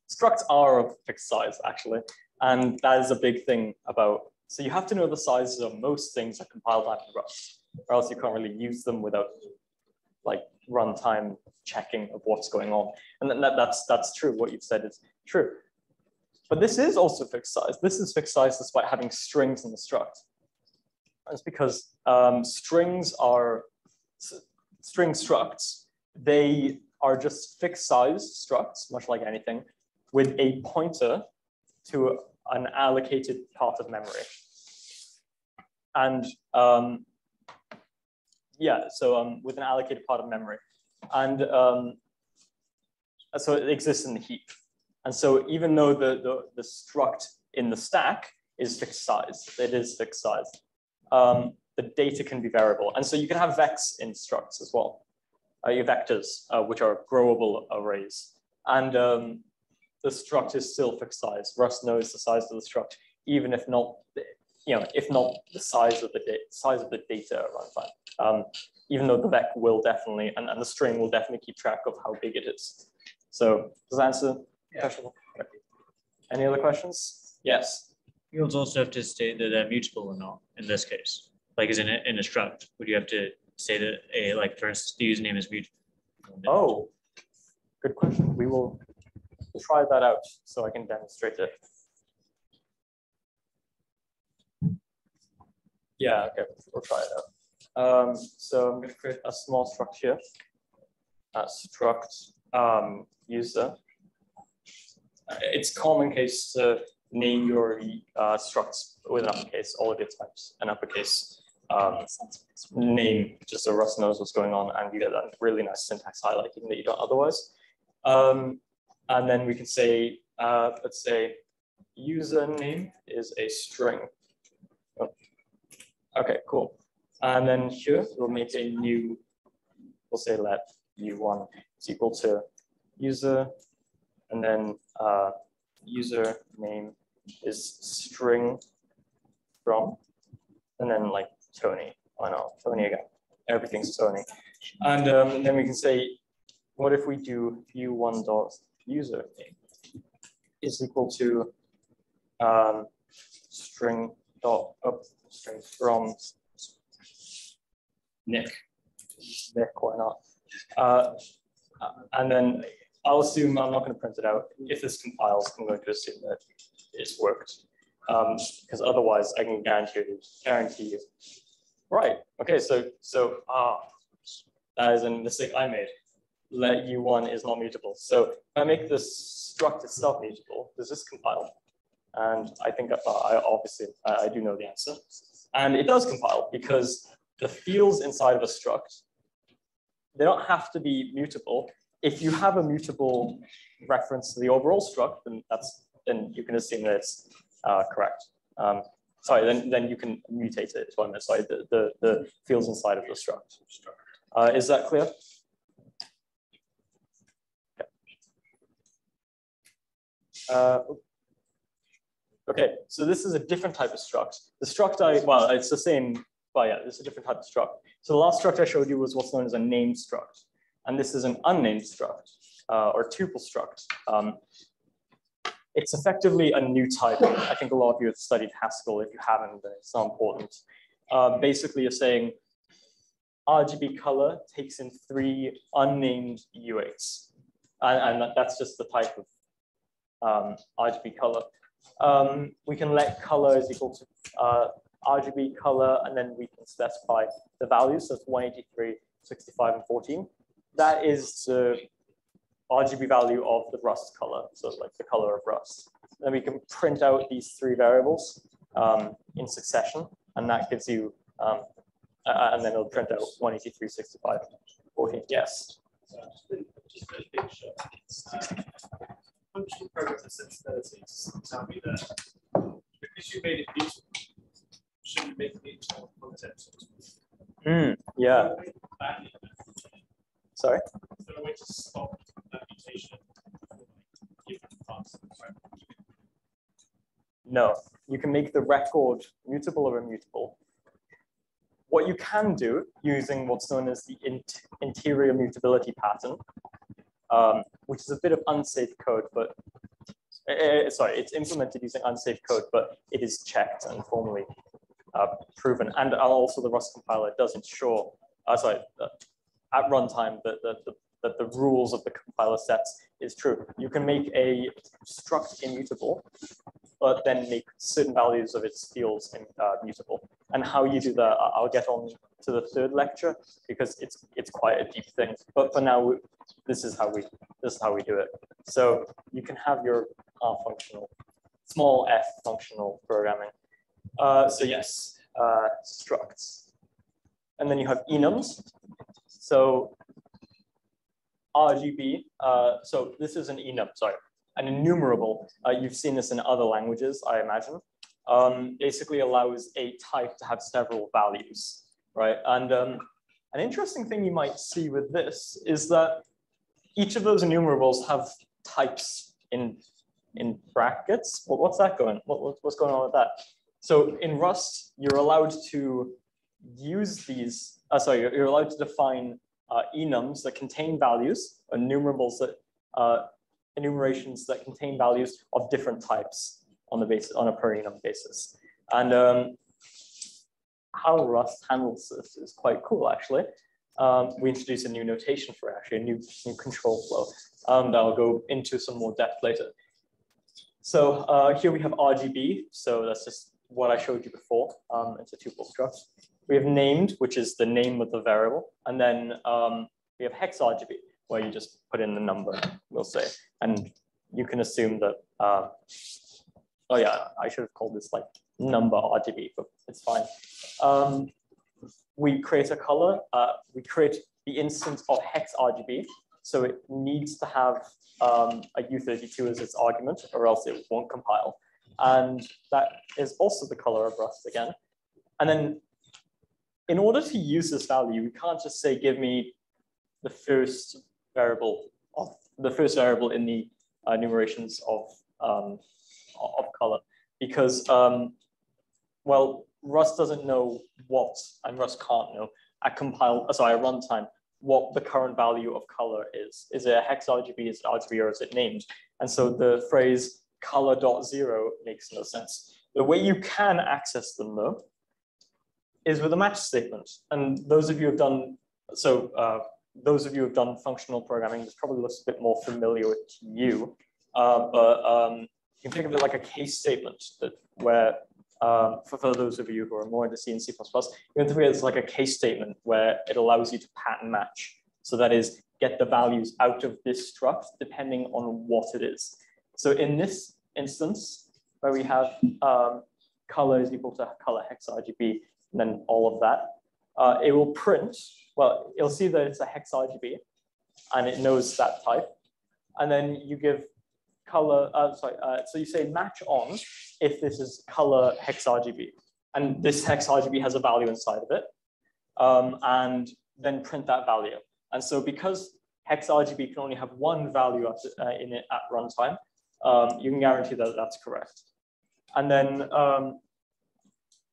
structs are of fixed size actually. And that is a big thing about, so you have to know the sizes of most things that compile time in Rust, or else you can't really use them without like runtime checking of what's going on. And that, that's, that's true, what you've said is true. But this is also fixed size. This is fixed size despite having strings in the struct. That's because um, strings are, string structs, they are just fixed size structs, much like anything, with a pointer to an allocated part of memory. And um, yeah, so um, with an allocated part of memory. And um, so it exists in the heap. And so even though the, the, the struct in the stack is fixed size, it is fixed size, um, the data can be variable. And so you can have Vecs in structs as well. Uh, your vectors, uh, which are growable arrays. and um, the struct is still fixed size. Rust knows the size of the struct, even if not, you know, if not the size of the size of the data at runtime. Um, even though the vec will definitely, and, and the string will definitely keep track of how big it is. So does that answer Yeah. Any other questions? Yes. Fields also have to state that they're mutable or not in this case. Like as in a, in a struct, would you have to say that a, like for instance, the username is mutable? Oh, good question. We will try that out so I can demonstrate it. Yeah, okay, we'll try it out. Um, so I'm going to create a small structure. Uh, struct um, user. It's common case to name your uh, structs with an uppercase, all of your types, an uppercase um, name, just so Rust knows what's going on, and you get that really nice syntax highlighting that you don't otherwise. Um, and then we can say, uh, let's say, username is a string. Oh. Okay, cool. And then here we'll make a new, we'll say let u1 is equal to user, and then uh, user name is string from, and then like Tony. Oh no, Tony again. Everything's Tony. And um, then we can say, what if we do u1 dot user name is equal to um, string dot up string from Nick. Nick, why not? Uh, and then I'll assume I'm not going to print it out. If this compiles, I'm going to assume that it's worked. Because otherwise, I can guarantee you, guarantee you. Right. Okay. So so ah, that is a mistake I made. Let u1 is not mutable. So if I make this struct itself mutable, does this compile? And I think uh, I obviously I, I do know the answer. And it does compile because the fields inside of a struct, they don't have to be mutable. If you have a mutable reference to the overall struct, then that's then you can assume that it's uh, correct. Um, sorry, then then you can mutate it what I meant. Sorry, the, the the fields inside of the struct. Uh, is that clear? Uh, okay, so this is a different type of struct. The struct I, well, it's the same, but yeah, this is a different type of struct. So the last struct I showed you was what's known as a named struct. And this is an unnamed struct uh, or tuple struct. Um, it's effectively a new type. I think a lot of you have studied Haskell. If you haven't, then it's not important. Uh, basically, you're saying RGB color takes in three unnamed U8s. And, and that's just the type of um, RGB color. Um, we can let color is equal to uh, RGB color, and then we can specify the values. So it's 183, 65, and 14. That is the RGB value of the Rust color, so like the color of Rust. Then we can print out these three variables um, in succession, and that gives you, um, uh, and then it'll print out 183, 65, 14. Yes. functional programs and sensibilities tell me that because you made it beautiful, shouldn't make it beautiful content? Hmm, yeah. Sorry. Is there a way to stop that mutation? Given parts of the program? No, you can make the record mutable or immutable. What you can do using what's known as the int interior mutability pattern, um, which is a bit of unsafe code, but uh, sorry, it's implemented using unsafe code, but it is checked and formally uh, proven. And also the Rust compiler does ensure, uh, sorry, uh, at runtime that the, the, that the rules of the compiler sets is true. You can make a struct immutable, but then make certain values of its fields uh, mutable. And how you do that, I'll get on to the third lecture because it's it's quite a deep thing. But for now, this is how we this is how we do it. So you can have your R functional, small f functional programming. Uh, so yes, uh, structs, and then you have enums. So RGB. Uh, so this is an enum. Sorry, an enumerable. Uh, you've seen this in other languages, I imagine. Um, basically allows a type to have several values, right? And um, an interesting thing you might see with this is that each of those enumerables have types in in brackets. What, what's that going? What- what's going on with that? So in Rust, you're allowed to use these. Uh, sorry, you're, you're allowed to define uh, enums that contain values, enumerables that uh, enumerations that contain values of different types on the basis on a per enum basis. And um, how Rust handles this is quite cool, actually. Um, we introduce a new notation for it, actually, a new, new control flow um, that I'll go into some more depth later. So uh, here we have RGB. So that's just what I showed you before. Um, it's a tuple struct. We have named, which is the name of the variable. And then um, we have hex RGB, where you just put in the number, we'll say. And you can assume that, uh, oh yeah, I should have called this like number RGB, but it's fine. Um, we create a color, uh, we create the instance of hex RGB. So it needs to have um, a U32 as its argument, or else it won't compile. And that is also the color of Rust again. And then in order to use this value, we can't just say, give me the first variable of the first variable in the uh, enumerations of, um, of color, because, um, well, Rust doesn't know what, and Rust can't know at compile, uh, sorry, at runtime, what the current value of color is. Is it a hex RGB, is it RGB, or is it named? And so the phrase color dot zero makes no sense. The way you can access them though, is with a match statement. And those of you who have done, so uh, those of you who have done functional programming, this probably looks a bit more familiar to you, uh, but um, you can think of it like a case statement that where um, for, for those of you who are more into C and C++, you can think of it as like a case statement where it allows you to pattern match. So that is, get the values out of this struct depending on what it is. So in this instance, where we have um, color is equal to color hex RGB, and then all of that, uh, it will print, well, it'll see that it's a hex RGB, and it knows that type. And then you give color, uh, sorry, uh, so you say match on if this is color hex RGB. And this hex RGB has a value inside of it. Um, and then print that value. And so because hex RGB can only have one value at, uh, in it at runtime, um, you can guarantee that that's correct. And then um,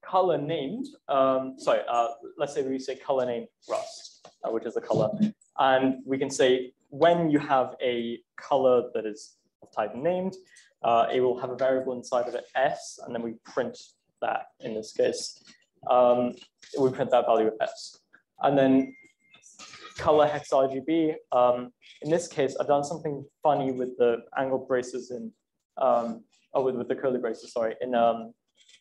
color named, um, sorry, uh, let's say we say color named rust, uh, which is the color. And we can say when you have a color that is of type named, uh, it will have a variable inside of it s, and then we print that in this case. Um, we print that value of s. And then color hex RGB. Um, in this case, I've done something funny with the angle braces in, um, oh, with, with the curly braces, sorry, in, um,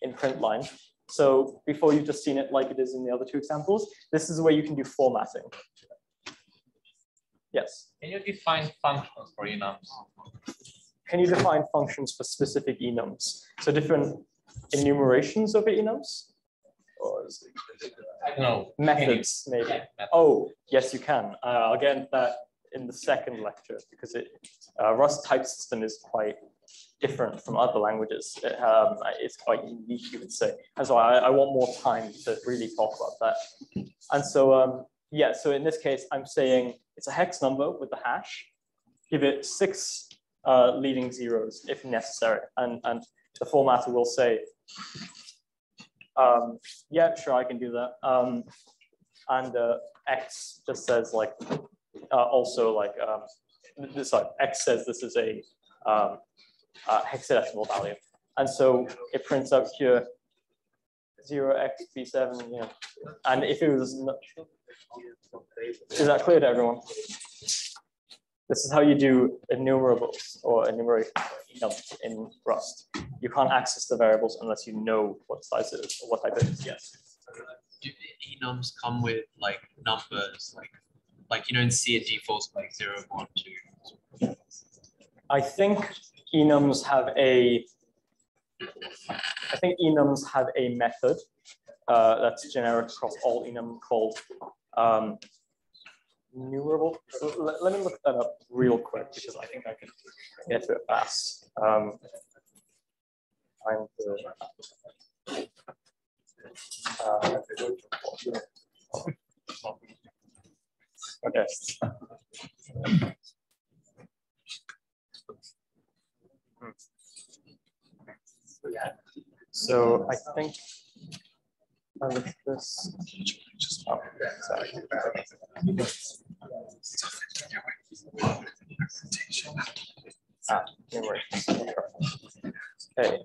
in print line. So before you've just seen it like it is in the other two examples, this is where you can do formatting. Yes. Can you define functions for enums? Can you define functions for specific enums? So different enumerations of enums? Or is it I don't know. methods, maybe? Yeah. Oh, yes, you can. Uh, I'll get into that in the second lecture because it uh, Rust type system is quite different from other languages. It, um, it's quite unique, you would say. And so I, I want more time to really talk about that. And so, um, yeah, so in this case, I'm saying it's a hex number with the hash. Give it six uh, leading zeros if necessary. And, and the formatter will say, um, yeah, sure, I can do that. Um, and uh, X just says like, uh, also like, um, this, sorry, X says this is a um, uh, hexadecimal value. And so it prints out here 0xb7, you know, and if it was, not, is that clear to everyone? This is how you do enumerables or enumeration in Rust. You can't access the variables unless you know what size it is or what type it is. Yes. do enums come with like numbers, like like you know in C it defaults like zero, one, two. I think enums have a, I think enums have a method uh, that's generic across all enum called um, numerable. Let, let me look that up real quick because I think I can get to it fast. Um, find the, uh, okay. So, I think this. Ah. Okay.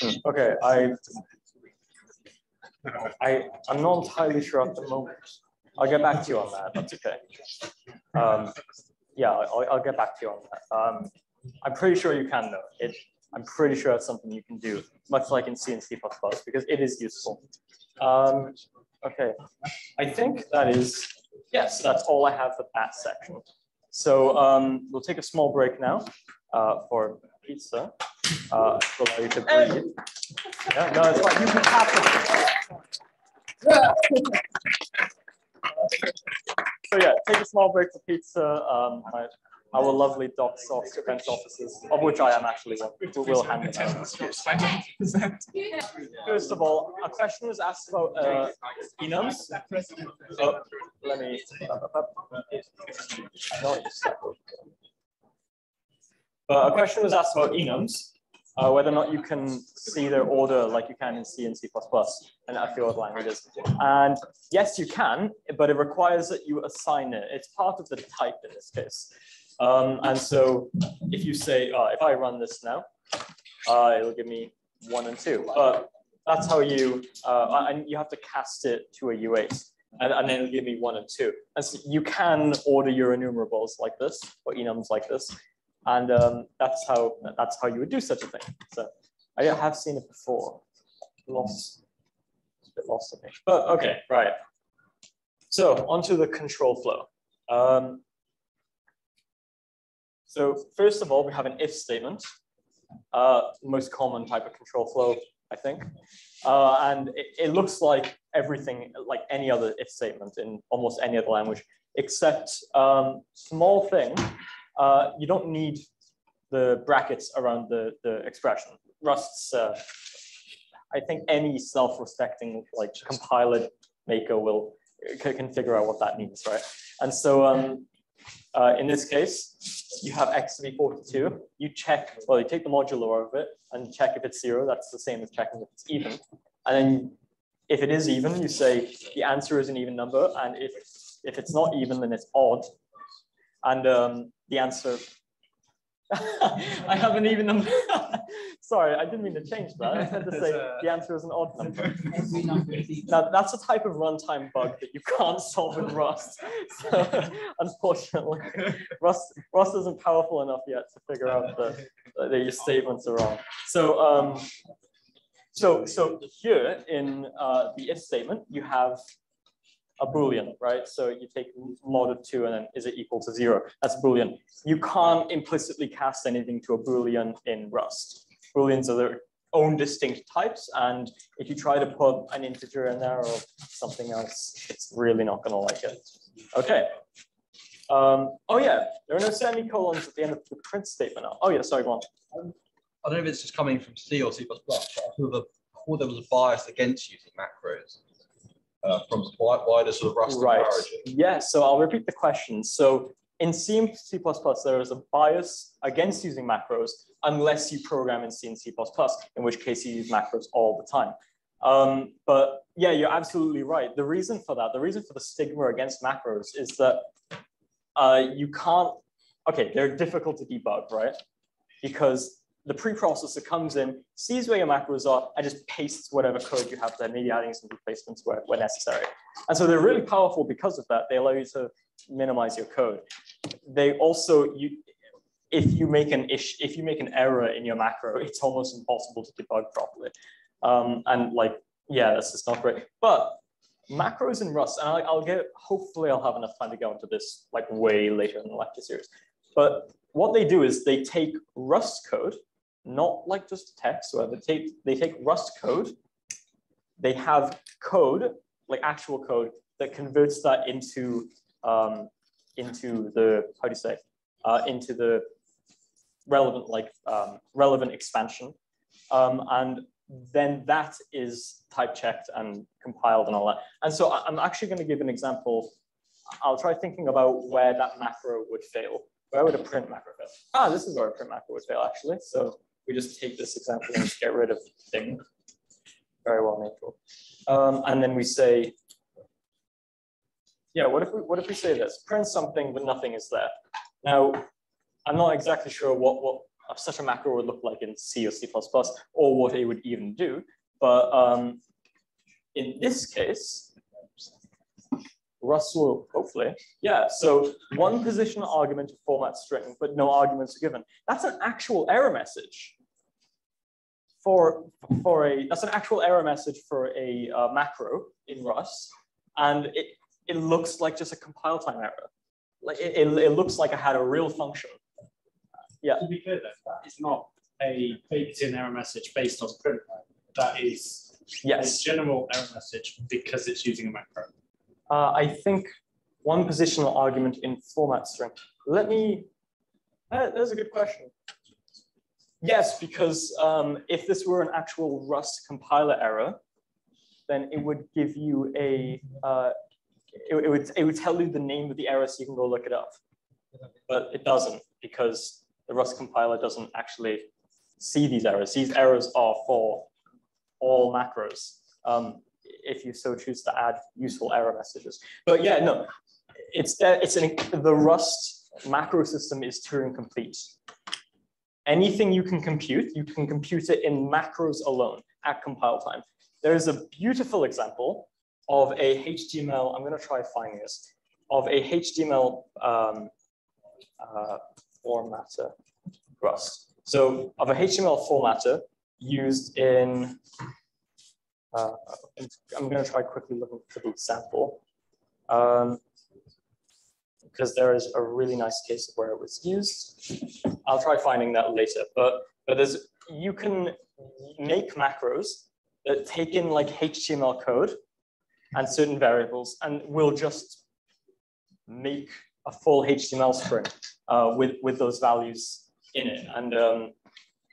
Hmm, okay, I, I, I'm not entirely sure at the moment. I'll get back to you on that. That's okay. Um, yeah, I'll, I'll get back to you on that. Um, I'm pretty sure you can though. It, I'm pretty sure it's something you can do, much like in C and C++, because it is useful. Um, okay, I think that is, yes, that's all I have for that section. So um, we'll take a small break now uh, for pizza. Uh, you to breathe. Yeah, no, it's fine. You can tap it. So yeah, take a small break for pizza. Um, my, our lovely DoCSoc defense officers, of which I am actually one, who will hand it out. First of all, a question was asked about uh, enums. Oh, let me. Uh, a question was asked about enums, uh, whether or not you can see their order like you can in C and C++ and a few other languages. And yes, you can, but it requires that you assign it. It's part of the type in this case. Um, and so if you say, uh, if I run this now, uh, it'll give me one and two. But that's how you, uh, and you have to cast it to a U8. And, and then it'll give me one and two. And so you can order your enumerables like this, or enums like this. And um, that's how that's how you would do such a thing. So I have seen it before. Lost, a bit lost to me. But okay, right. So onto the control flow. Um, so first of all, we have an if statement, uh, most common type of control flow, I think. Uh, and it, it looks like everything, like any other if statement in almost any other language, except um, small thing, uh, you don't need the brackets around the, the expression. Rust's, uh, I think any self-respecting like compiler maker will can, figure out what that means, right? And so um, uh, in this case, you have x to be 42. You check, well, you take the modular of it and check if it's zero. That's the same as checking if it's even. And then if it is even, you say the answer is an even number. And if, if it's not even, then it's odd. And um, the answer, I haven't even. Sorry, I didn't mean to change that. I meant to say the answer is an odd number. Now, that's a type of runtime bug that you can't solve in Rust. So, unfortunately, Rust, Rust isn't powerful enough yet to figure out that, that your statements are wrong. So, um, so, so here in uh, the if statement, you have a Boolean, right? So you take mod of two and then is it equal to zero? That's Boolean. You can't implicitly cast anything to a Boolean in Rust. Booleans are their own distinct types. And if you try to put an integer in there or something else, it's really not gonna like it. Okay. Um, oh yeah, there are no semicolons at the end of the print statement. Oh yeah, sorry, go on. I don't know if it's just coming from C or C++, but I feel, the, I there was a bias against using macros uh, from does sort of Rust Right. Yes, so I'll repeat the question. So in C and C++, there is a bias against using macros unless you program in C and C++, in which case you use macros all the time. Um, but yeah, you're absolutely right. The reason for that, the reason for the stigma against macros is that uh, you can't, okay, they're difficult to debug, right? Because the preprocessor comes in, sees where your macros are, and just pastes whatever code you have there, maybe adding some replacements where, where necessary. And so they're really powerful because of that. They allow you to minimize your code. They also, you, if you make an ish, if you make an error in your macro, it's almost impossible to debug properly. Um, and like, yeah, that's just not great. But macros in Rust, and I, I'll get, hopefully I'll have enough time to go into this like way later in the lecture series. But what they do is they take Rust code, not like just text, where they take, they take Rust code, they have code, like actual code, that converts that into, um, into the, how do you say, uh, into the relevant, like um, relevant expansion. Um, and then that is type checked and compiled and all that. And so I'm actually going to give an example. I'll try thinking about where that macro would fail. where would a print macro fail? Ah, this is where a print macro would fail actually. So we just take this example and just get rid of thing. Very well, neutral. Um, and then we say, yeah, what if we what if we say this? Print something, but nothing is there. Now, I'm not exactly sure what what such a macro would look like in C or C++, or what it would even do. But um, in this case, Rust will hopefully, yeah. So one positional argument to format string, but no arguments are given. That's an actual error message for for a that's an actual error message for a uh, macro in Rust, and it it looks like just a compile time error. Like it, it, it looks like I had a real function. Yeah. To be clear, though, that is not a baked-in error message based on print. That is yes. a general error message because it's using a macro. Uh, I think one positional argument in format string. Let me, uh, that's a good question. Yes, because um, if this were an actual Rust compiler error, then it would give you a, uh, it, it, would, it would tell you the name of the error so you can go look it up. But it doesn't because the Rust compiler doesn't actually see these errors. These errors are for all macros. Um, if you so choose to add useful error messages. But yeah, no, it's it's an, the Rust macro system is Turing complete. Anything you can compute, you can compute it in macros alone at compile time. There is a beautiful example of a HTML, I'm gonna try finding this, of a HTML um, uh, formatter, Rust. So of a HTML formatter used in uh, I'm going to try quickly looking for the example um, because there is a really nice case of where it was used. I'll try finding that later, but but there's you can make macros that take in like HTML code and certain variables and will just make a full HTML string uh, with with those values in it and um,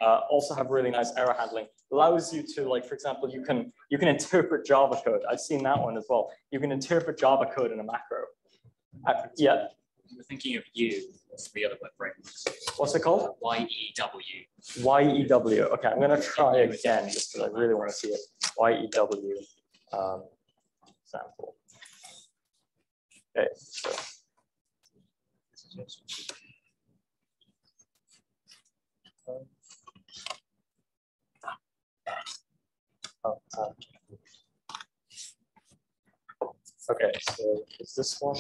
uh, also have really nice error handling allows you to like, for example, you can you can interpret Java code. I've seen that one as well. You can interpret Java code in a macro. Uh, yeah. We're thinking of you, three other web frameworks. What's it called? YEW. YEW. Okay, I'm gonna try again just because I really want to see it. YEW um, sample. Okay. So. Um, Okay, so is this one?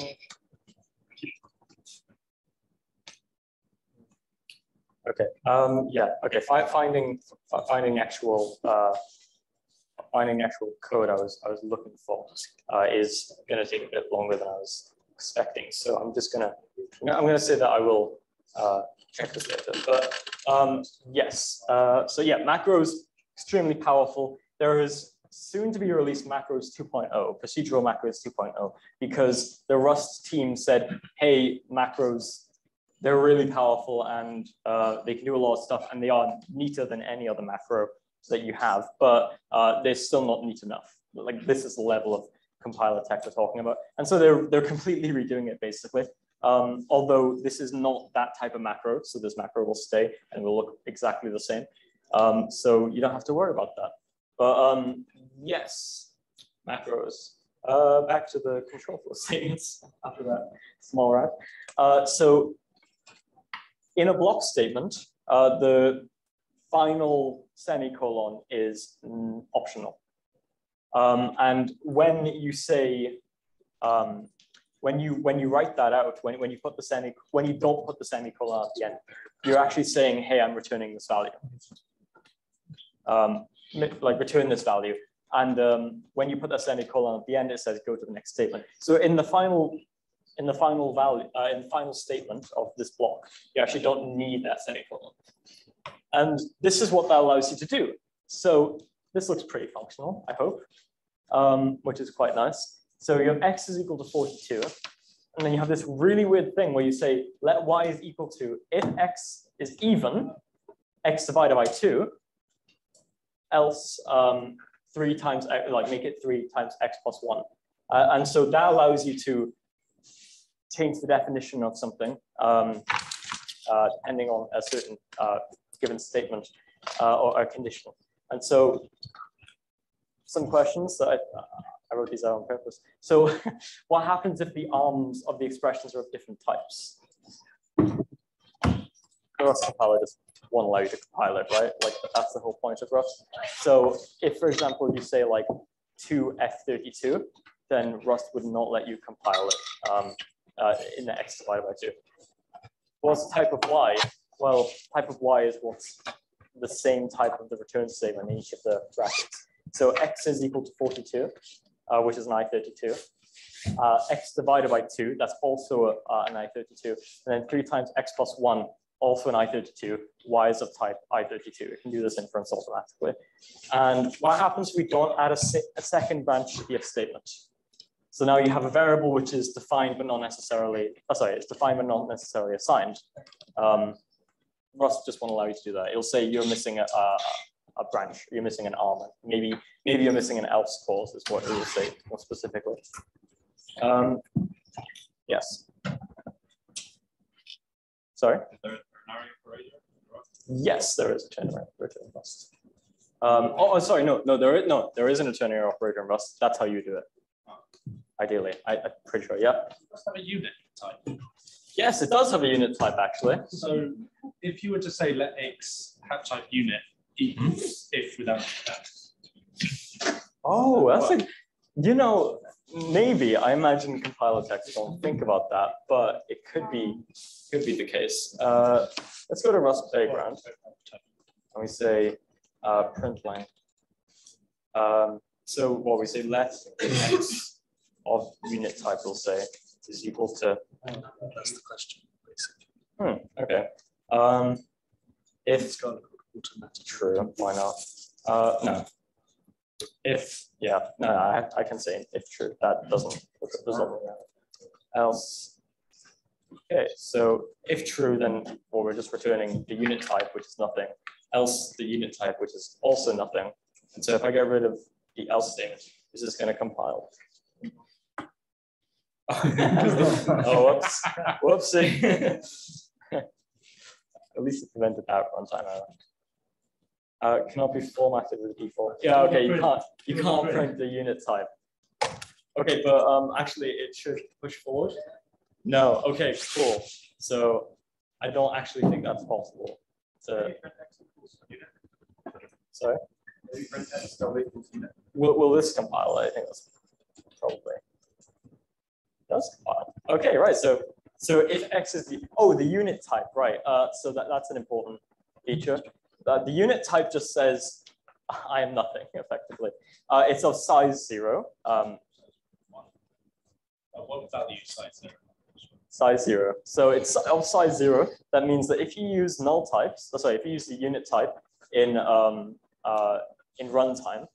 Okay. Um, yeah. Okay. Fi finding finding actual uh, finding actual code I was I was looking for uh, is going to take a bit longer than I was expecting. So I'm just gonna I'm gonna say that I will uh, check this later. But um, yes. Uh, so yeah, macros extremely powerful there is soon to be released macros 2.0, procedural macros 2.0, because the Rust team said, hey, macros, they're really powerful and uh, they can do a lot of stuff and they are neater than any other macro that you have, but uh, they're still not neat enough. Like this is the level of compiler tech we're talking about. And so they're, they're completely redoing it basically. Um, although this is not that type of macro, so this macro will stay and will look exactly the same. Um, so you don't have to worry about that. But um, yes, macros. Uh, back to the control flow statements after that small wrap. Uh, so in a block statement, uh, the final semicolon is mm, optional. Um, and when you say, um, when you when you write that out, when, when you put the semi when you don't put the semicolon at the end, you're actually saying, hey, I'm returning this value. Um, like return this value. And um, when you put that semicolon at the end, it says go to the next statement. So in the final in the final value uh, in the final statement of this block, you actually don't need that semicolon. And this is what that allows you to do. So this looks pretty functional, I hope, um, which is quite nice. So you have x is equal to 42. And then you have this really weird thing where you say let y is equal to if x is even, x divided by 2, else um, three times, like make it three times x plus one. Uh, and so that allows you to change the definition of something. Um, uh, depending on a certain uh, given statement uh, or a condition. And so some questions that I, I wrote these out on purpose. So what happens if the arms of the expressions are of different types? The Rust compiler just won't allow you to compile it, right? Like that's the whole point of Rust. So if, for example, you say like 2F32, then Rust would not let you compile it um, uh, in the x divided by 2. What's the type of y? Well, type of y is what's the same type of the return statement in each of the brackets. So x is equal to 42, uh, which is an I32. Uh, x divided by 2, that's also a, uh, an I32. And then 3 times x plus 1, also an I32. y is of type I32. We can do this inference automatically. And what happens if we don't add a, se a second branch to the if statement? So now you have a variable which is defined but not necessarily, oh, sorry, it's defined but not necessarily assigned. Um, Rust just won't allow you to do that. It'll say you're missing a, a, a branch, you're missing an arm. Maybe maybe you're missing an else clause is what it will say more specifically. Um, yes. Sorry? Yes, there is a ternary operator in Rust. Um, oh, oh, sorry, no, no, there is no, there isn't a ternary operator in Rust. That's how you do it. Ideally, I, I'm pretty sure. Yeah. Does have a unit type? Yes, it does have a unit type actually. So if you were to say let x have type unit equals if without that. Oh, that's a, you know, maybe I imagine compiler text don't think about that, but it could be, could be the case. Uh, let's go to Rust playground. And we say uh, print line. Um, so what we say let x of unit type we'll say is equal to. That's the question, basically. Hmm, okay. Um, if true, why not? Uh, no. If yeah, no, I, I can say if true. That doesn't that. Else. Um, okay, so if true, then well, we're just returning the unit type, which is nothing. Else the unit type, which is also nothing. And so if I get rid of the else statement, this is going to compile? oh, whoops, whoopsie. At least it prevented that runtime error. Uh, cannot be formatted with default. Yeah, okay, you can't you can't print the unit type. Okay, but um, actually it should push forward. No, okay, cool. So I don't actually think that's possible. So, sorry. Will, will this compile? I think that's probably does compile. Okay, right. So so if x is the oh the unit type, right? Uh, so that, that's an important feature. Uh, the unit type just says I am nothing effectively. Uh, it's of size zero. Um, what value size zero? size zero. So it's of size zero. That means that if you use null types, oh, sorry, if you use the unit type in um, uh, in runtime,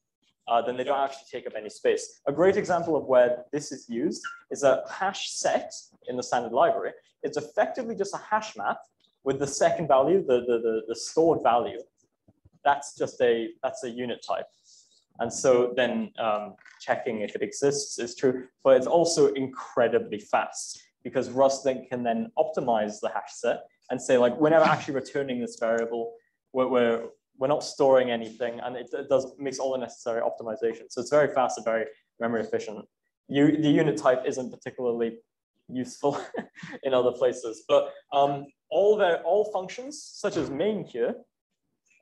uh, then they don't actually take up any space. A great example of where this is used is a hash set in the standard library. It's effectively just a hash map with the second value, the, the, the, the stored value. That's just a, that's a unit type. And so then um, checking if it exists is true, but it's also incredibly fast because Rust then can then optimize the hash set and say like, we're never actually returning this variable. We're, we're, we're not storing anything and it, it does makes all the necessary optimization. So it's very fast and very memory efficient. You, the unit type isn't particularly useful in other places, but um, all their all functions such as main here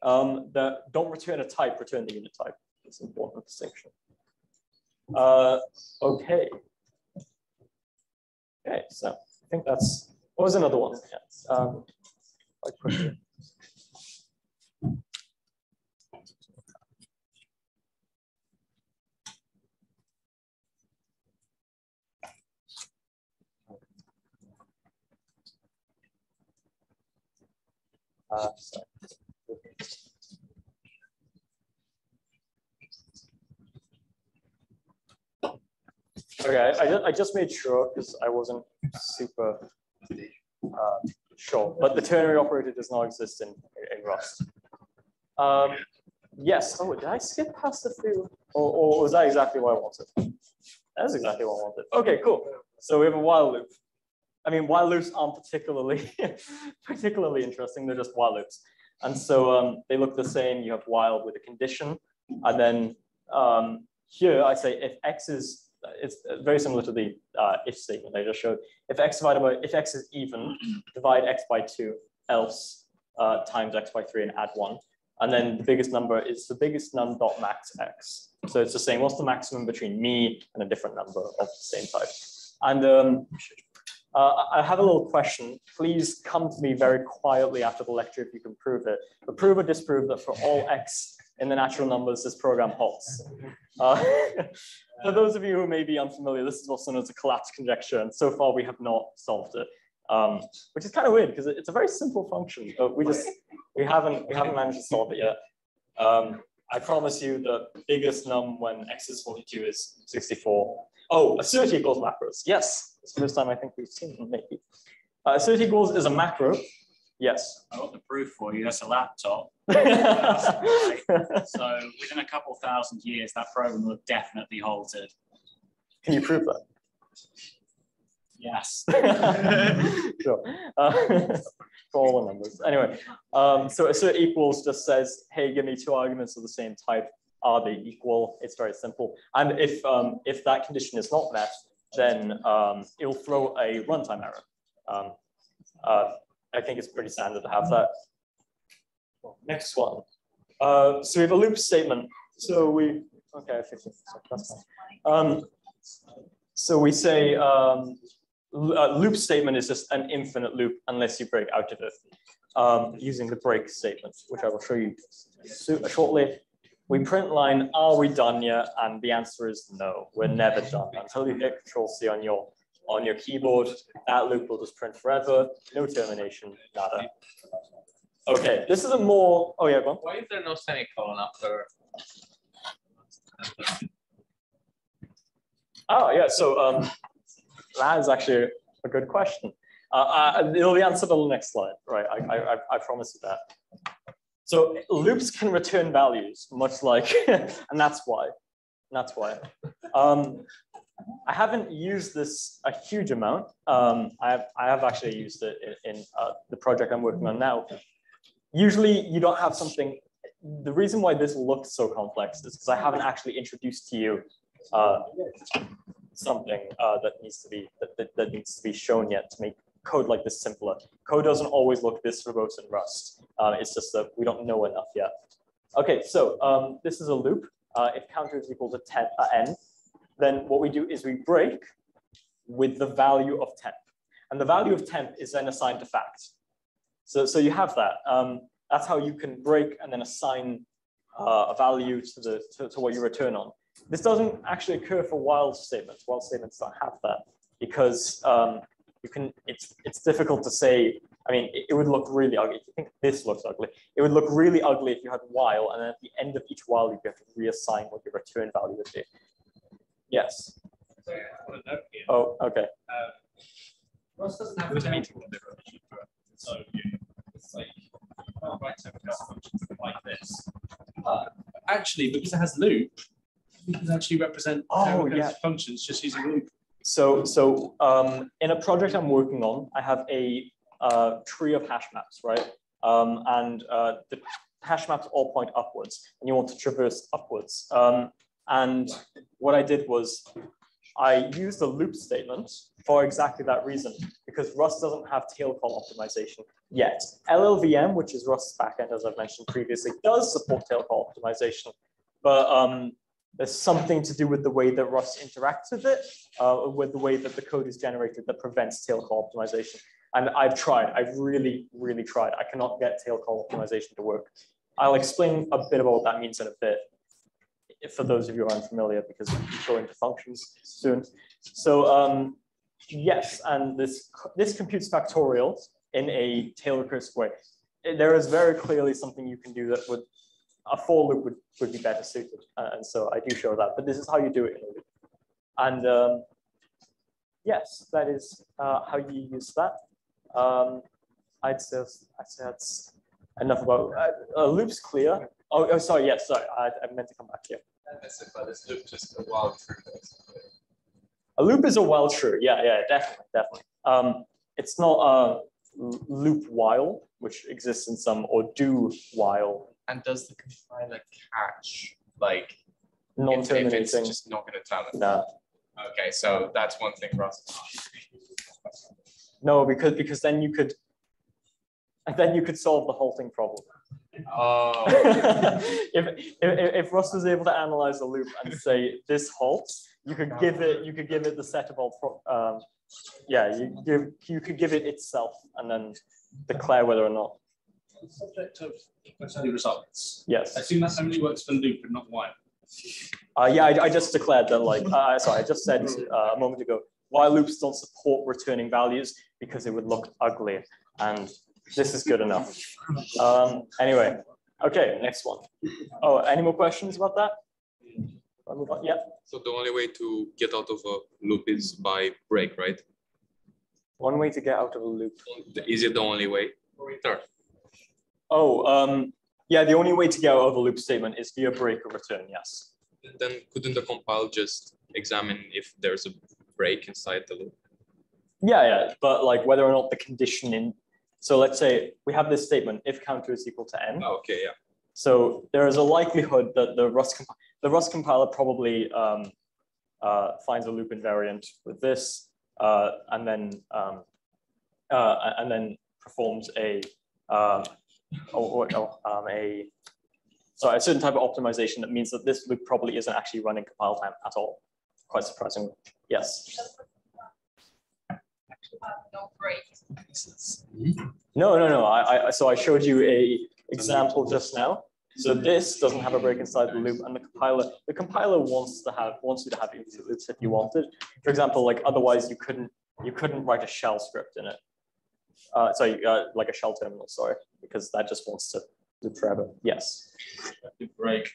um, that don't return a type return the unit type. It's an important distinction. Uh, okay. Okay, so I think that's what was another one? Yeah. Um, Okay, I, just, I just made sure because I wasn't super uh, sure, but the ternary operator does not exist in, in Rust. Um, yes, oh, did I skip past the few? Or, or was that exactly what I wanted? That's exactly what I wanted. Okay, cool. So we have a while loop. I mean, while loops aren't particularly particularly interesting. They're just while loops, and so um, they look the same. You have while with a condition, and then um, here I say if x is it's very similar to the uh, if statement I just showed. If x divided by if x is even, divide x by two, else uh, times x by three and add one. And then the biggest number is the biggest num dot max x. So it's just saying what's the maximum between me and a different number of the same type. And um, uh, I have a little question. Please come to me very quietly after the lecture if you can prove it. But prove or disprove that for all x in the natural numbers, this program halts. Uh, for those of you who may be unfamiliar, this is what's known as a Collatz conjecture. And so far we have not solved it, um, which is kind of weird because it's a very simple function, but we just, we haven't, we haven't managed to solve it yet. Um, I promise you the biggest num when x is 42 is 64. Oh, assert equals macros. Yes, it's the first time I think we've seen them maybe. Uh, assert equals is a macro. Yes. I got the proof for you. That's a laptop. So within a couple thousand years, that program will have definitely halted. Can you prove that? Yes. sure. Uh, for all the numbers. Anyway, um, so assert equals just says, hey, give me two arguments of the same type. Are they equal? It's very simple. And if um, if that condition is not met, then um, it'll throw a runtime error. Um, uh, I think it's pretty standard to have that. Next one. Uh, so we have a loop statement. So we, okay, 50, so that's fine. Um, so we say um, a loop statement is just an infinite loop unless you break out of it um, using the break statement, which I will show you shortly. We print line, are we done yet? And the answer is no, we're never done until you hit Control C on your on your keyboard. That loop will just print forever, no termination, nada. Okay, this is a more, oh yeah, go on. Why is there no semicolon after? Oh, yeah, so um, that is actually a good question. Uh, uh, it'll be answered on the next slide, right? I, I, I promise you that. So loops can return values, much like, and that's why, that's why. Um, I haven't used this a huge amount. Um, I, have, I have actually used it in, in uh, the project I'm working on now. Usually you don't have something, the reason why this looks so complex is because I haven't actually introduced to you uh, something uh, that needs to be that, that, that, needs to be shown yet to make code like this simpler. Code doesn't always look this verbose in Rust. Uh, it's just that we don't know enough yet. Okay, so um, this is a loop. Uh, if counter is equal to 10, uh, n, then what we do is we break with the value of temp. And the value of temp is then assigned to fact. So, so you have that. Um, that's how you can break and then assign uh, a value to, the, to, to what you return on. This doesn't actually occur for while statements. While statements don't have that because um, you can. It's it's difficult to say. I mean, it, it, would look really ugly. If you think this looks ugly, it would look really ugly if you had while, and then at the end of each while, you have to reassign what your return value would be. Yes. Sorry, I want to note here. Oh, okay. Um, Rust doesn't have a meeting relationship to it. So you, it's like, oh, right, so it has functions like this. But actually, because it has loop, we can actually represent Oh, those yeah. functions just using loop. So, so um, in a project I'm working on, I have a uh, tree of hash maps, right? Um, and uh, the hash maps all point upwards, and you want to traverse upwards. Um, and what I did was I used a loop statement for exactly that reason, because Rust doesn't have tail call optimization yet. LLVM, which is Rust's backend, as I've mentioned previously, does support tail call optimization, but um, there's something to do with the way that Rust interacts with it, uh, with the way that the code is generated that prevents tail call optimization. And I've tried, I've really, really tried. I cannot get tail call optimization to work. I'll explain a bit about what that means in a bit, for those of you who are unfamiliar because we go into functions soon. So um, yes, and this, this computes factorial in a tail recursive way. There is very clearly something you can do that would a for loop would, would be better suited. Uh, and so I do show that, but this is how you do it. And um, yes, that is uh, how you use that. Um, I'd say, I'd say that's enough about, uh, uh, loop's clear. Oh, oh, sorry, yes, sorry, I, I meant to come back here. This loop just a true. A loop is a while true, yeah, yeah, definitely, definitely. Um, it's not a loop while, which exists in some, or do while, And does the compiler catch like if- if it's just not going to tell it? No, Okay, so that's one thing Rust. no, because because then you could, and then you could solve the halting problem. Oh. if, if if Rust was able to analyze a loop and say this halts, you could give it you could give it the set of all pro- um, yeah you give you could give it itself and then declare whether or not Subject of equality results. yes I assume that only works for loop and not while. uh, yeah I, I just declared that like uh, sorry I just said uh, a moment ago while loops don't support returning values because it would look ugly and this is good enough um, anyway okay next one oh any more questions about that I'll move on. yeah So the only way to get out of a loop is by break, right? one way to get out of a loop Is it the only way? Sure. Oh, um, yeah, the only way to get out of a loop statement is via break or return, yes. Then couldn't the compile just examine if there's a break inside the loop? Yeah, yeah, but like whether or not the condition in, so let's say we have this statement, if counter is equal to n. Oh, Okay, yeah. So there is a likelihood that the Rust, comp- the Rust compiler probably um, uh, finds a loop invariant with this, uh, and then um, uh, and then performs a um, or, or um, a sorry a certain type of optimization that means that this loop probably isn't actually running compile time at all. Quite surprising. Yes. No, no, no. I, I, so I showed you a example just now. So this doesn't have a break inside the loop, and the compiler, the compiler wants to have wants you to have loops if you wanted. For example, like otherwise you couldn't you couldn't write a shell script in it. Uh, sorry, uh, like a shell terminal, sorry, because that just wants to loop forever. Yes. Break.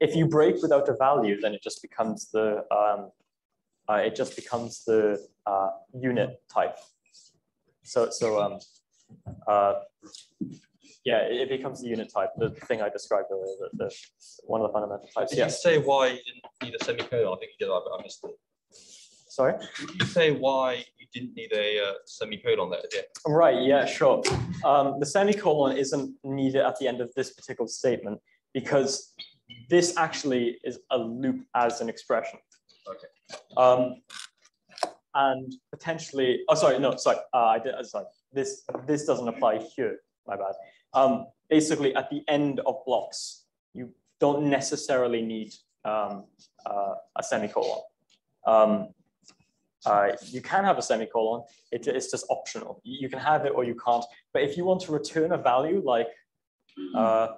If you break without a value, then it just becomes the um, uh, it just becomes the uh, unit type. So so um, uh, yeah, it becomes the unit type, the thing I described earlier, the, the one of the fundamental types. Did you Yes. say why you didn't need a semicolon? I think you did, I I missed it. Sorry. Did you say why you didn't need a uh, semicolon there? Yeah. Right, yeah, sure. Um, the semicolon isn't needed at the end of this particular statement because this actually is a loop as an expression. Okay. Um, and potentially, oh, sorry, no, sorry, uh, I did, uh, sorry. This, this doesn't apply here, my bad. Um, basically, at the end of blocks, you don't necessarily need um, uh, a semicolon. Um, uh, you can have a semicolon, it, it's just optional. You, you can have it or you can't. But if you want to return a value like, uh,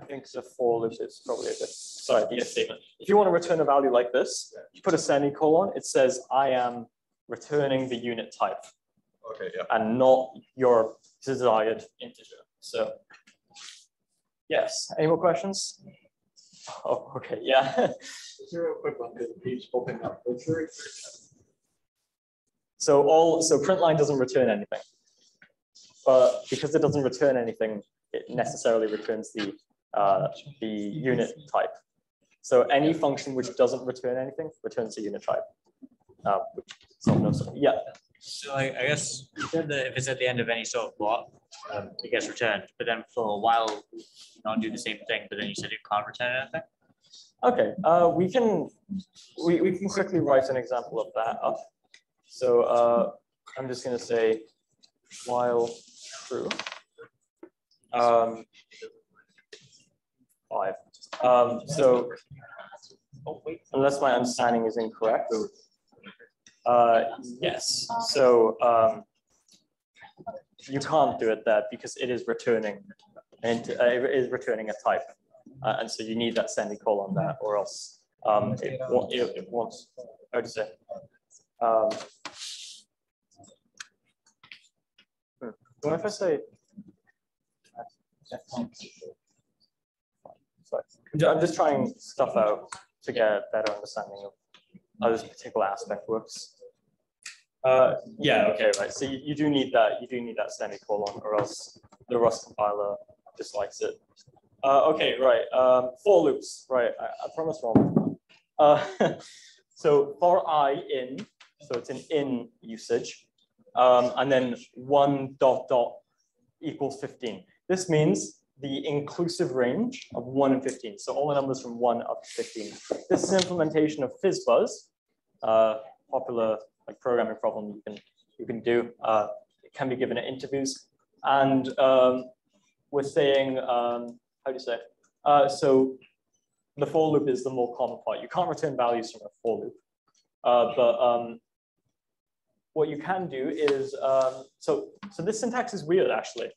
I think the for loop is probably a good, sorry, the if statement. If you want to return a value like this, you put a semicolon, it says, I am returning the unit type Okay, yeah. and not your desired integer. So, yes, any more questions? Oh, okay, yeah. Zero quick one, because it keeps popping up. It's very- So all, so print line doesn't return anything. But because it doesn't return anything, it necessarily returns the, uh, the unit type. So any function which doesn't return anything returns the unit type. Uh, which is no- yeah, So I, I guess you said that if it's at the end of any sort of block, um, it gets returned, but then for a while, you don't do the same thing, but then you said it can't return anything? okay, uh, we can, we, we can quickly write an example of that up. So, uh, I'm just gonna say while true. Um, five, um, so unless my understanding is incorrect. Uh, yes, so, um, you can't do it there because it is returning, and uh, it is returning a type. Uh, and so you need that semicolon there or else, um, it won't, it it won't, to say? Um, hmm, What if I say? I'm just trying stuff out to get a better understanding of how this particular aspect works. Uh, yeah, okay, right. So you, you do need that, you do need that semicolon or else the Rust compiler dislikes it. Uh, okay, right. Um, for loops, right. I, I promise wrong. Uh, so for i in so it's an in usage, um, and then one dot dot equals 15. This means the inclusive range of one and 15. So all the numbers from one up to 15. This is implementation of FizzBuzz, uh, popular like programming problem you can you can do. Uh, it can be given at interviews, and um, we're saying um, how do you say? Uh, so the for loop is the more common part. You can't return values from a for loop, uh, but um, what you can do is um, so so this syntax is weird actually.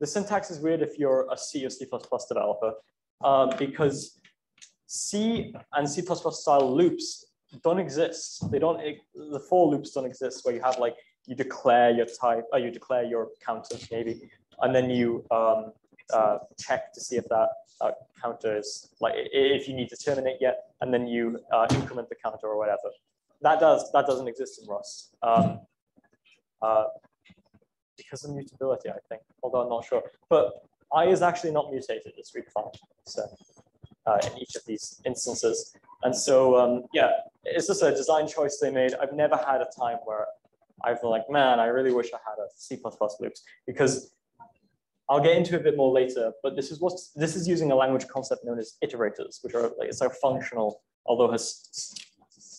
The syntax is weird if you're a C or C++ developer uh, because C and C++ style loops don't exist. They don't, the for loops don't exist where you have like, you declare your type, or you declare your counter maybe, and then you um, uh, check to see if that uh, counter is like, if you need to terminate yet, and then you uh, increment the counter or whatever. That does, that doesn't exist in Rust. Um, uh, because of mutability, I think, although I'm not sure. But i is actually not mutated, it's redefined so, uh, in each of these instances. And so, um, yeah, it's just a design choice they made. I've never had a time where I've been like, man, I really wish I had a C++ loops because I'll get into a bit more later, but this is what this is using a language concept known as iterators, which are like, it's a functional, although has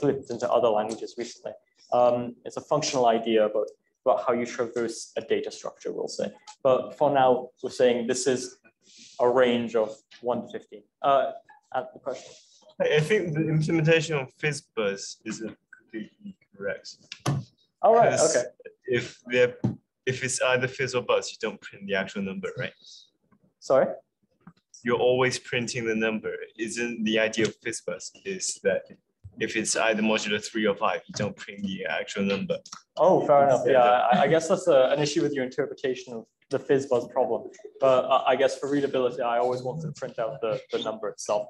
slipped into other languages recently. Um, it's a functional idea, but about how you traverse a data structure, we'll say. But for now, we're saying this is a range of 1 to 15. Uh, add the question. I think the implementation of FizzBuzz isn't completely correct. All right, okay. If we if it's either fizz or buzz, you don't print the actual number, right? Sorry? You're always printing the number. Isn't the idea of FizzBuzz is that if it's either modulo three or five, you don't print the actual number. Oh, fair enough. Yeah, I, I guess that's a, an issue with your interpretation of the FizzBuzz problem. But uh, I guess for readability, I always wanted to print out the, the number itself.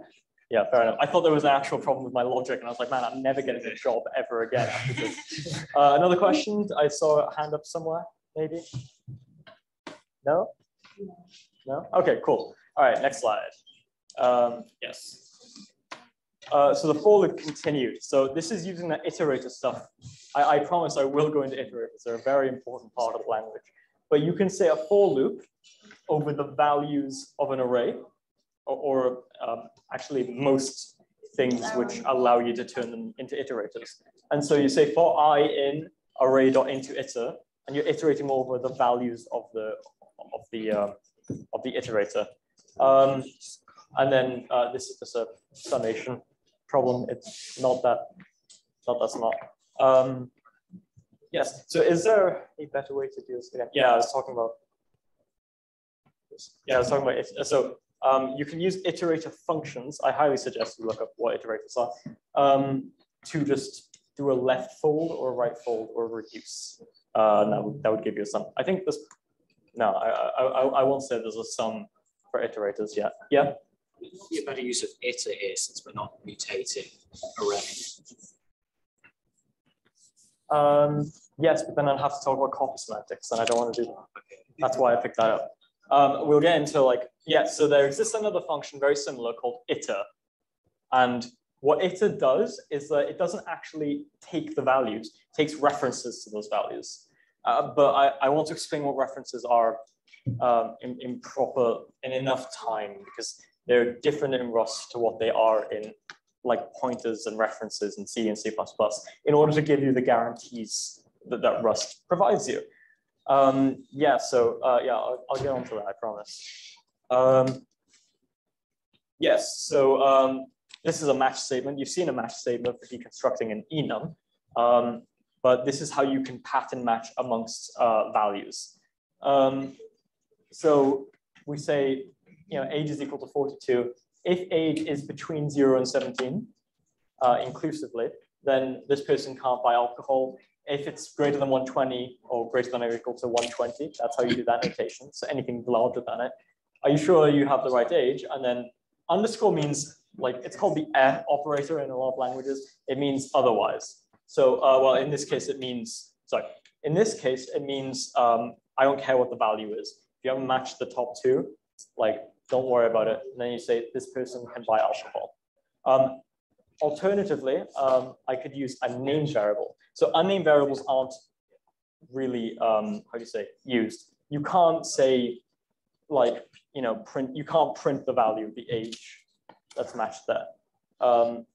Yeah, fair enough. I thought there was an actual problem with my logic, and I was like, man, I'm never getting a job ever again after this. Uh, another question? I saw a hand up somewhere, maybe? No? No? Okay, cool. All right, next slide. Um, yes. Uh, so the for loop continued. So this is using that iterator stuff. I, I, promise I will go into iterators. They're a very important part of the language. But you can say a for loop over the values of an array, or, or um, actually most things which allow you to turn them into iterators. And so you say for i in array.into iter, and you're iterating over the values of the of the uh, of the iterator. Um, and then uh, this is just a summation problem. It's not that, not that smart. Um, yes. So is there a better way to do this again? Yeah, I was talking about this. Yeah, I was talking about it. So um, you can use iterator functions. I highly suggest you look up what iterators are um, to just do a left fold or right fold or reduce. Uh, that, would, that would give you a sum. I think this, no, I, I, I won't say there's a sum for iterators yet. Yeah be a better use of iter here since we're not mutating array. Um, yes, but then I'd have to talk about copy semantics, and I don't want to do that. That's why I picked that up. Um, we'll get into like, yeah, so there exists another function very similar called iter. And what iter does is that it doesn't actually take the values, it takes references to those values. Uh, but I, I want to explain what references are um, in, in proper, in enough time, because they're different in Rust to what they are in like pointers and references in C and C++ in order to give you the guarantees that, that Rust provides you. Um, yeah, so uh, yeah, I'll, I'll, get onto that, I promise. Um, yes, so um, this is a match statement. You've seen a match statement for deconstructing an enum, um, but this is how you can pattern match amongst uh, values. Um, so we say you know, age is equal to 42. If age is between 0 and 17, uh, inclusively, then this person can't buy alcohol. If it's greater than 120 or greater than or equal to 120, that's how you do that notation. So anything larger than it. Are you sure you have the right age? And then underscore means like, it's called the eh operator in a lot of languages. It means otherwise. So, uh, well, in this case, it means, sorry, in this case, it means um, I don't care what the value is. If you haven't matched the top two, like don't worry about it. And then you say this person can buy alcohol. Um, alternatively, um, I could use a named variable. So unnamed variables aren't really, um, how do you say, used. You can't say like, you know, print, you can't print the value of the age that's matched there. Um,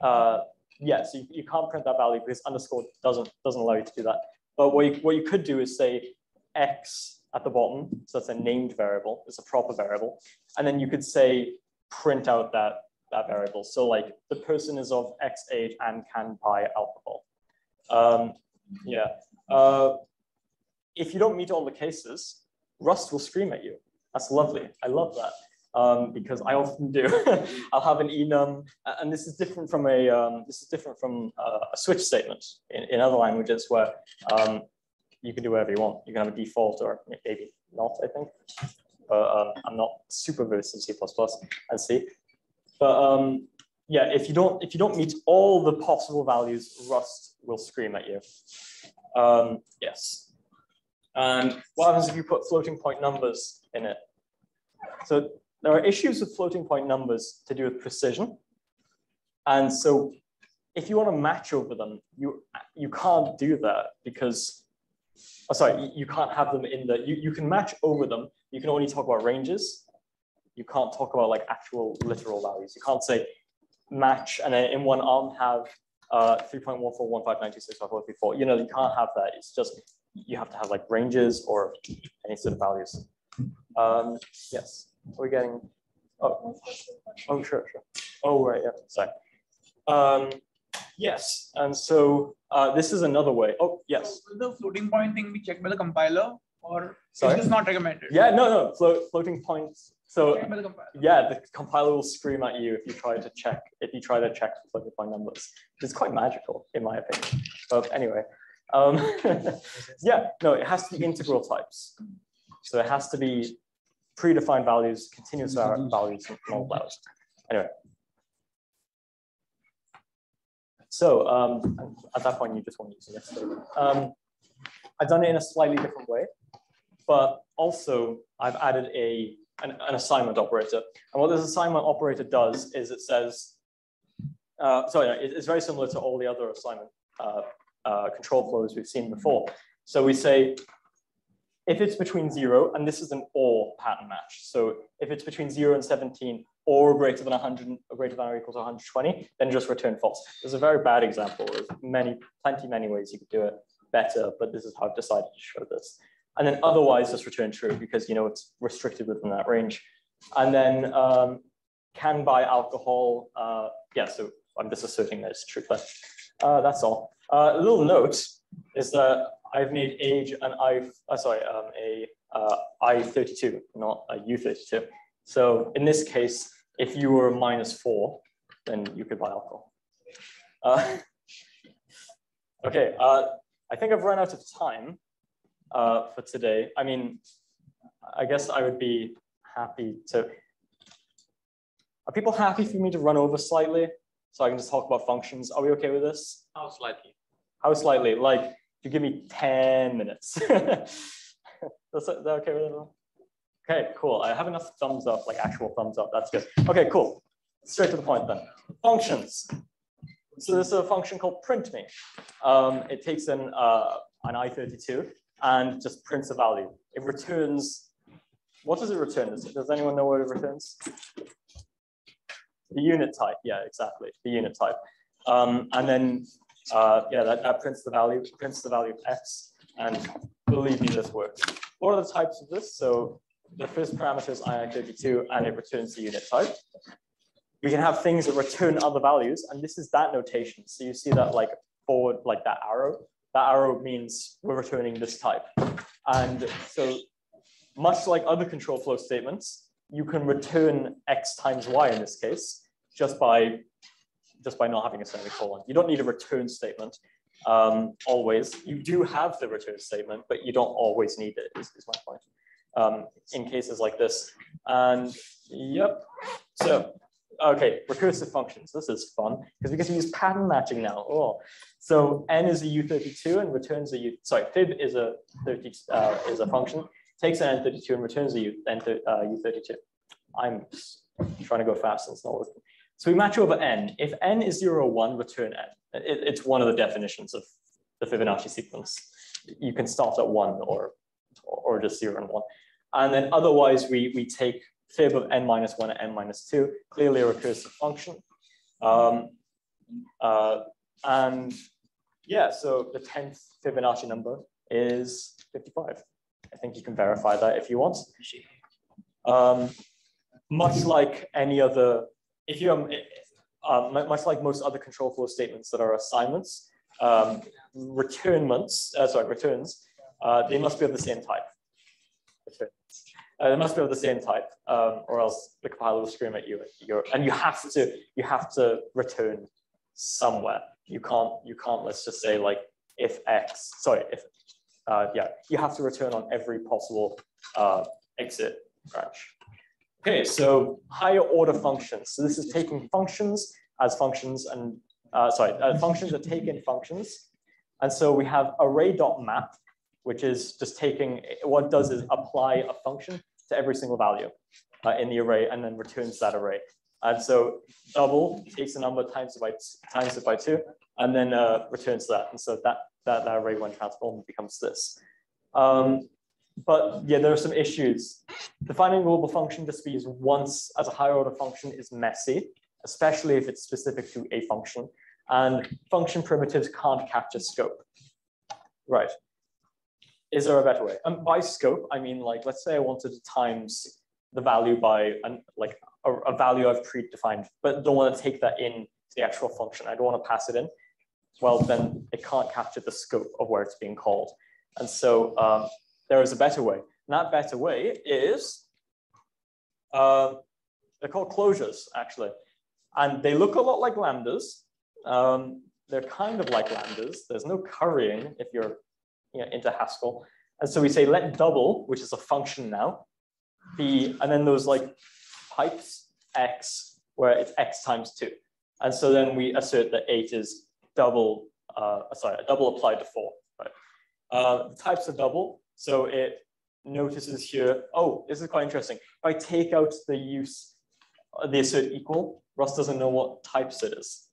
uh, yeah, so you, you can't print that value because underscore doesn't, doesn't allow you to do that. But what you, what you could do is say x at the bottom, so that's a named variable, it's a proper variable. And then you could say print out that, that variable. So like the person is of X age and can buy alcohol. Um, yeah. Uh, if you don't meet all the cases, Rust will scream at you. That's lovely. I love that. Um, because I often do. I'll have an enum, and this is different from a um, this is different from uh, a switch statement in, in other languages where um, you can do whatever you want. You can have a default or maybe not, I think. But um, I'm not super versed in C++ and C. But um, yeah, if you don't if you don't meet all the possible values, Rust will scream at you. Um, yes. And what happens if you put floating point numbers in it? So there are issues with floating point numbers to do with precision. And so if you want to match over them, you, you can't do that because, oh, sorry, you, can't have them in the, you, you can match over them. You can only talk about ranges. You can't talk about like actual literal values. You can't say match and then in one arm have uh, 3.14159265434. You know, you can't have that. It's just, you have to have like ranges or any sort of values. Um, yes, we're getting, oh, oh, sure, sure. Oh, right, yeah, sorry. Um, yes, and so uh, this is another way. Oh, yes. Will the floating point thing be checked by the compiler or Sorry? is not recommended? Yeah, no, no, float, floating points. So yeah, the compiler will scream at you if you try to check, if you try to check floating point numbers. It's quite magical in my opinion. But anyway, um, yeah, no, it has to be integral types. So it has to be predefined values, continuous values, and values. Anyway. So um, at that point, you just want to use this. Um, I've done it in a slightly different way, but also I've added a an, an assignment operator. And what this assignment operator does is it says, uh, sorry, it, it's very similar to all the other assignment uh, uh, control flows we've seen before. So we say, if it's between zero, and this is an or pattern match. So if it's between zero and 17 or greater than 100, or greater than or equal to 120, then just return false. This is a very bad example. There's many, plenty, many ways you could do it better, but this is how I've decided to show this. And then otherwise just return true because you know it's restricted within that range. And then um, can buy alcohol. Uh, yeah, so I'm just asserting that it's true, but uh, that's all. Uh, a little note is that I've made age an I, uh, sorry, um, a uh, I32, not a U32. So in this case, if you were minus four, then you could buy alcohol. Uh, okay, uh, I think I've run out of time uh, for today. I mean, I guess I would be happy to. Are people happy for me to run over slightly so I can just talk about functions? Are we okay with this? How slightly? How slightly? Like, you give me 10 minutes. That's that okay with everyone? Okay, cool. I have enough thumbs up, like actual thumbs up. That's good. Okay, cool. Straight to the point then. Functions. So there's a function called print me. Um, it takes in uh, an i32 and just prints a value. It returns, what does it return? Does, does anyone know what it returns? The unit type, yeah, exactly, the unit type. Um, and then, uh, yeah, that, that prints the value, prints the value of x, and believe me, this works. What are the types of this? So the first parameter is i32, and it returns the unit type. We can have things that return other values, and this is that notation. So you see that like forward, like that arrow. That arrow means we're returning this type. And so much like other control flow statements, you can return x times y in this case, just by just by not having a semicolon. You don't need a return statement um, always. You do have the return statement, but you don't always need it, is, is my point, um, in cases like this. And yep, so Okay, recursive functions. This is fun because we get to use pattern matching now. Oh, so n is a u32 and returns a u. Sorry, fib is a 30 uh, is a function takes an n32 and returns a u n uh, u32. I'm trying to go fast and it's not working. So we match over n. If n is zero or one, return n. It, it's one of the definitions of the Fibonacci sequence. You can start at one or, or just zero and one. And then otherwise we, we take fib of n minus one and n minus two, clearly a recursive function. Um, uh, and yeah, so the 10th Fibonacci number is 55. I think you can verify that if you want. Um, much like any other, if you um, uh, much like most other control flow statements that are assignments, um, returnments, uh, sorry, returns, uh, they must be of the same type. Uh, they must be of the same type, um, or else the compiler will scream at you. You're, and you have to you have to return somewhere. You can't you can't let's just say like if x sorry if uh, yeah you have to return on every possible uh, exit branch. Okay, so higher order functions. So this is taking functions as functions and uh, sorry uh, functions that take in functions, and so we have array.map which is just taking, what does is apply a function to every single value uh, in the array and then returns that array. And so double takes a number times it by, times it by two and then uh, returns that. And so that, that, that array when transformed becomes this. Um, but yeah, there are some issues. Defining global function used once as a higher order function is messy, especially if it's specific to a function. And function primitives can't capture scope. Right is there a better way? And by scope, I mean like, let's say I wanted to times the value by an, like a, a value I've predefined, but don't want to take that in to the actual function. I don't want to pass it in. Well, then it can't capture the scope of where it's being called. And so um, there is a better way. And that better way is, uh, they're called closures, actually. And they look a lot like lambdas. Um, they're kind of like lambdas. There's no currying if you're you know, into Haskell. And so we say let double, which is a function now, be, and then those like pipes x, where it's x times two. And so then we assert that eight is double, uh, sorry, double applied to four, right? Uh, the types are double, so it notices here, oh, this is quite interesting. If I take out the use, uh, the assert equal, Rust doesn't know what types it is.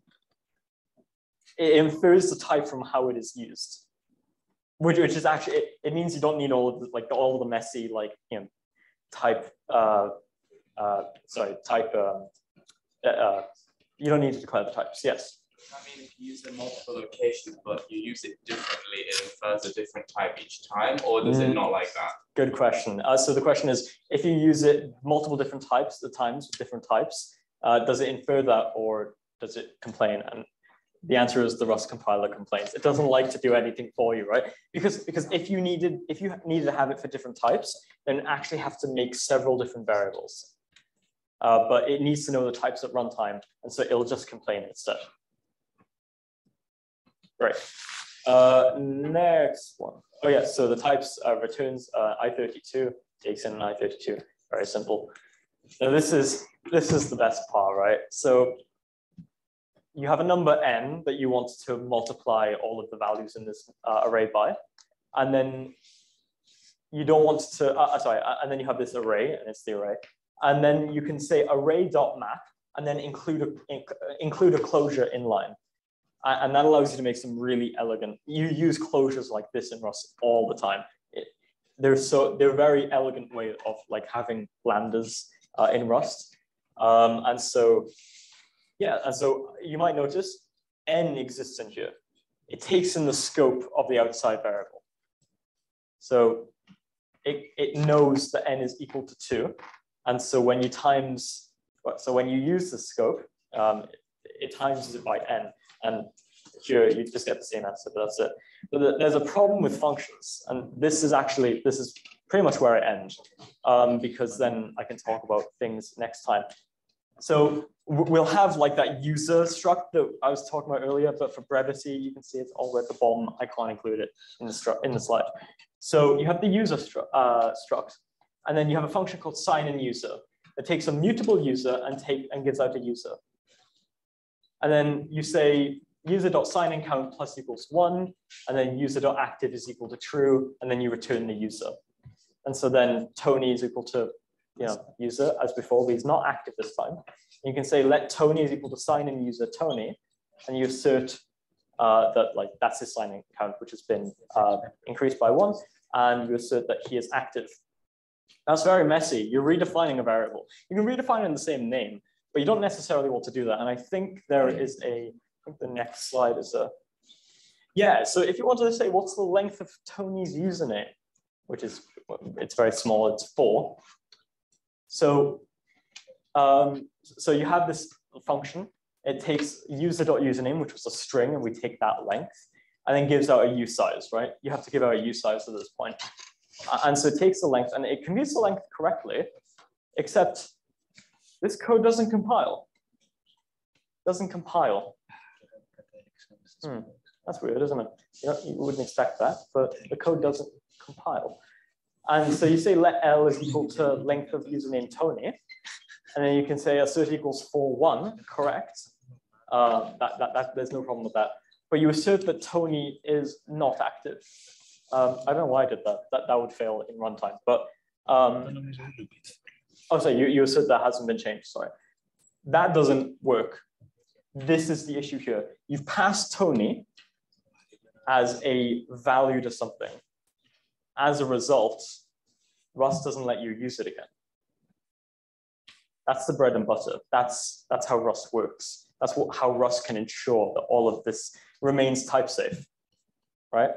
It infers the type from how it is used which, which is actually it, it, means you don't need all of the, like all the messy like you know type uh, uh, sorry type um, uh, uh, you don't need to declare the types yes I mean, if you use it in multiple locations, but you use it differently, it infers a different type each time, or does mm. it not like that? Good question. Uh, so the question is, if you use it multiple different types at times with different types, uh, does it infer that, or does it complain? And the answer is the Rust compiler complains. It doesn't like to do anything for you, right? Because because if you needed if you needed to have it for different types, then actually have to make several different variables. Uh, but it needs to know the types at runtime, and so it'll just complain instead. Right. Uh, next one. Oh yeah, so the types uh, returns uh, i32 takes in an i32. Very simple. Now this is this is the best part, right? So you have a number n that you want to multiply all of the values in this uh, array by, and then you don't want to, uh, uh sorry, uh, and then you have this array, and it's the array, and then you can say array dot array.map, and then include a, include a closure inline. And that allows you to make some really elegant, you use closures like this in Rust all the time. It, they're so, they're a very elegant way of like having lambdas uh, in Rust. Um, and so yeah, and so you might notice n exists in here. It takes in the scope of the outside variable. So it, it knows that n is equal to two. And so when you times, so when you use the scope, um, it, it times it by n. And here you just get the same answer, but that's it. But there's a problem with functions. And this is actually, this is pretty much where I end um, because then I can talk about things next time. So we'll have like that user struct that I was talking about earlier, but for brevity, you can see it's all at the bottom. I can't include it in the, in the slide. So you have the user stru uh, struct, and then you have a function called sign in user that takes a mutable user and take and gives out a user. And then you say user.sign in count plus equals one, and then user.active is equal to true, and then you return the user. And so then Tony is equal to you know, user as before, but he's not active this time. You can say let Tony is equal to sign in user Tony, and you assert uh, that like that's his signing count, which has been uh, increased by one, and you assert that he is active. That's very messy. You're redefining a variable. You can redefine it in the same name, but you don't necessarily want to do that. And I think there is a, I think the next slide is a, yeah, so if you wanted to say what's the length of Tony's username, which is, it's very small, it's four. So, um, so you have this function, it takes user.username, which was a string, and we take that length, and then gives out a size, right? You have to give out a size at this point. And so it takes the length and it computes the length correctly, except this code doesn't compile. Doesn't compile. Hmm. That's weird, isn't it? You, know, you wouldn't expect that, but the code doesn't compile. And so you say let L is equal to length of username Tony, and then you can say assert equals for one, correct. Uh, that, that, that, there's no problem with that. But you assert that Tony is not active. Um, I don't know why I did that. That, that would fail in runtime. But um, oh, sorry, you, you assert that hasn't been changed. Sorry. That doesn't work. This is the issue here. You've passed Tony as a value to something. As a result, Rust doesn't let you use it again. That's the bread and butter. That's, that's how Rust works. That's what, how Rust can ensure that all of this remains type safe, right?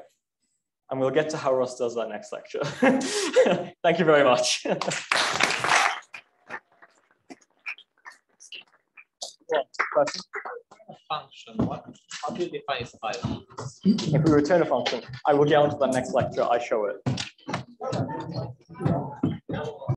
And we'll get to how Rust does that next lecture. Thank you very much. question? Function. What, how do you define? If we return a function, I will get onto the next lecture. I show it.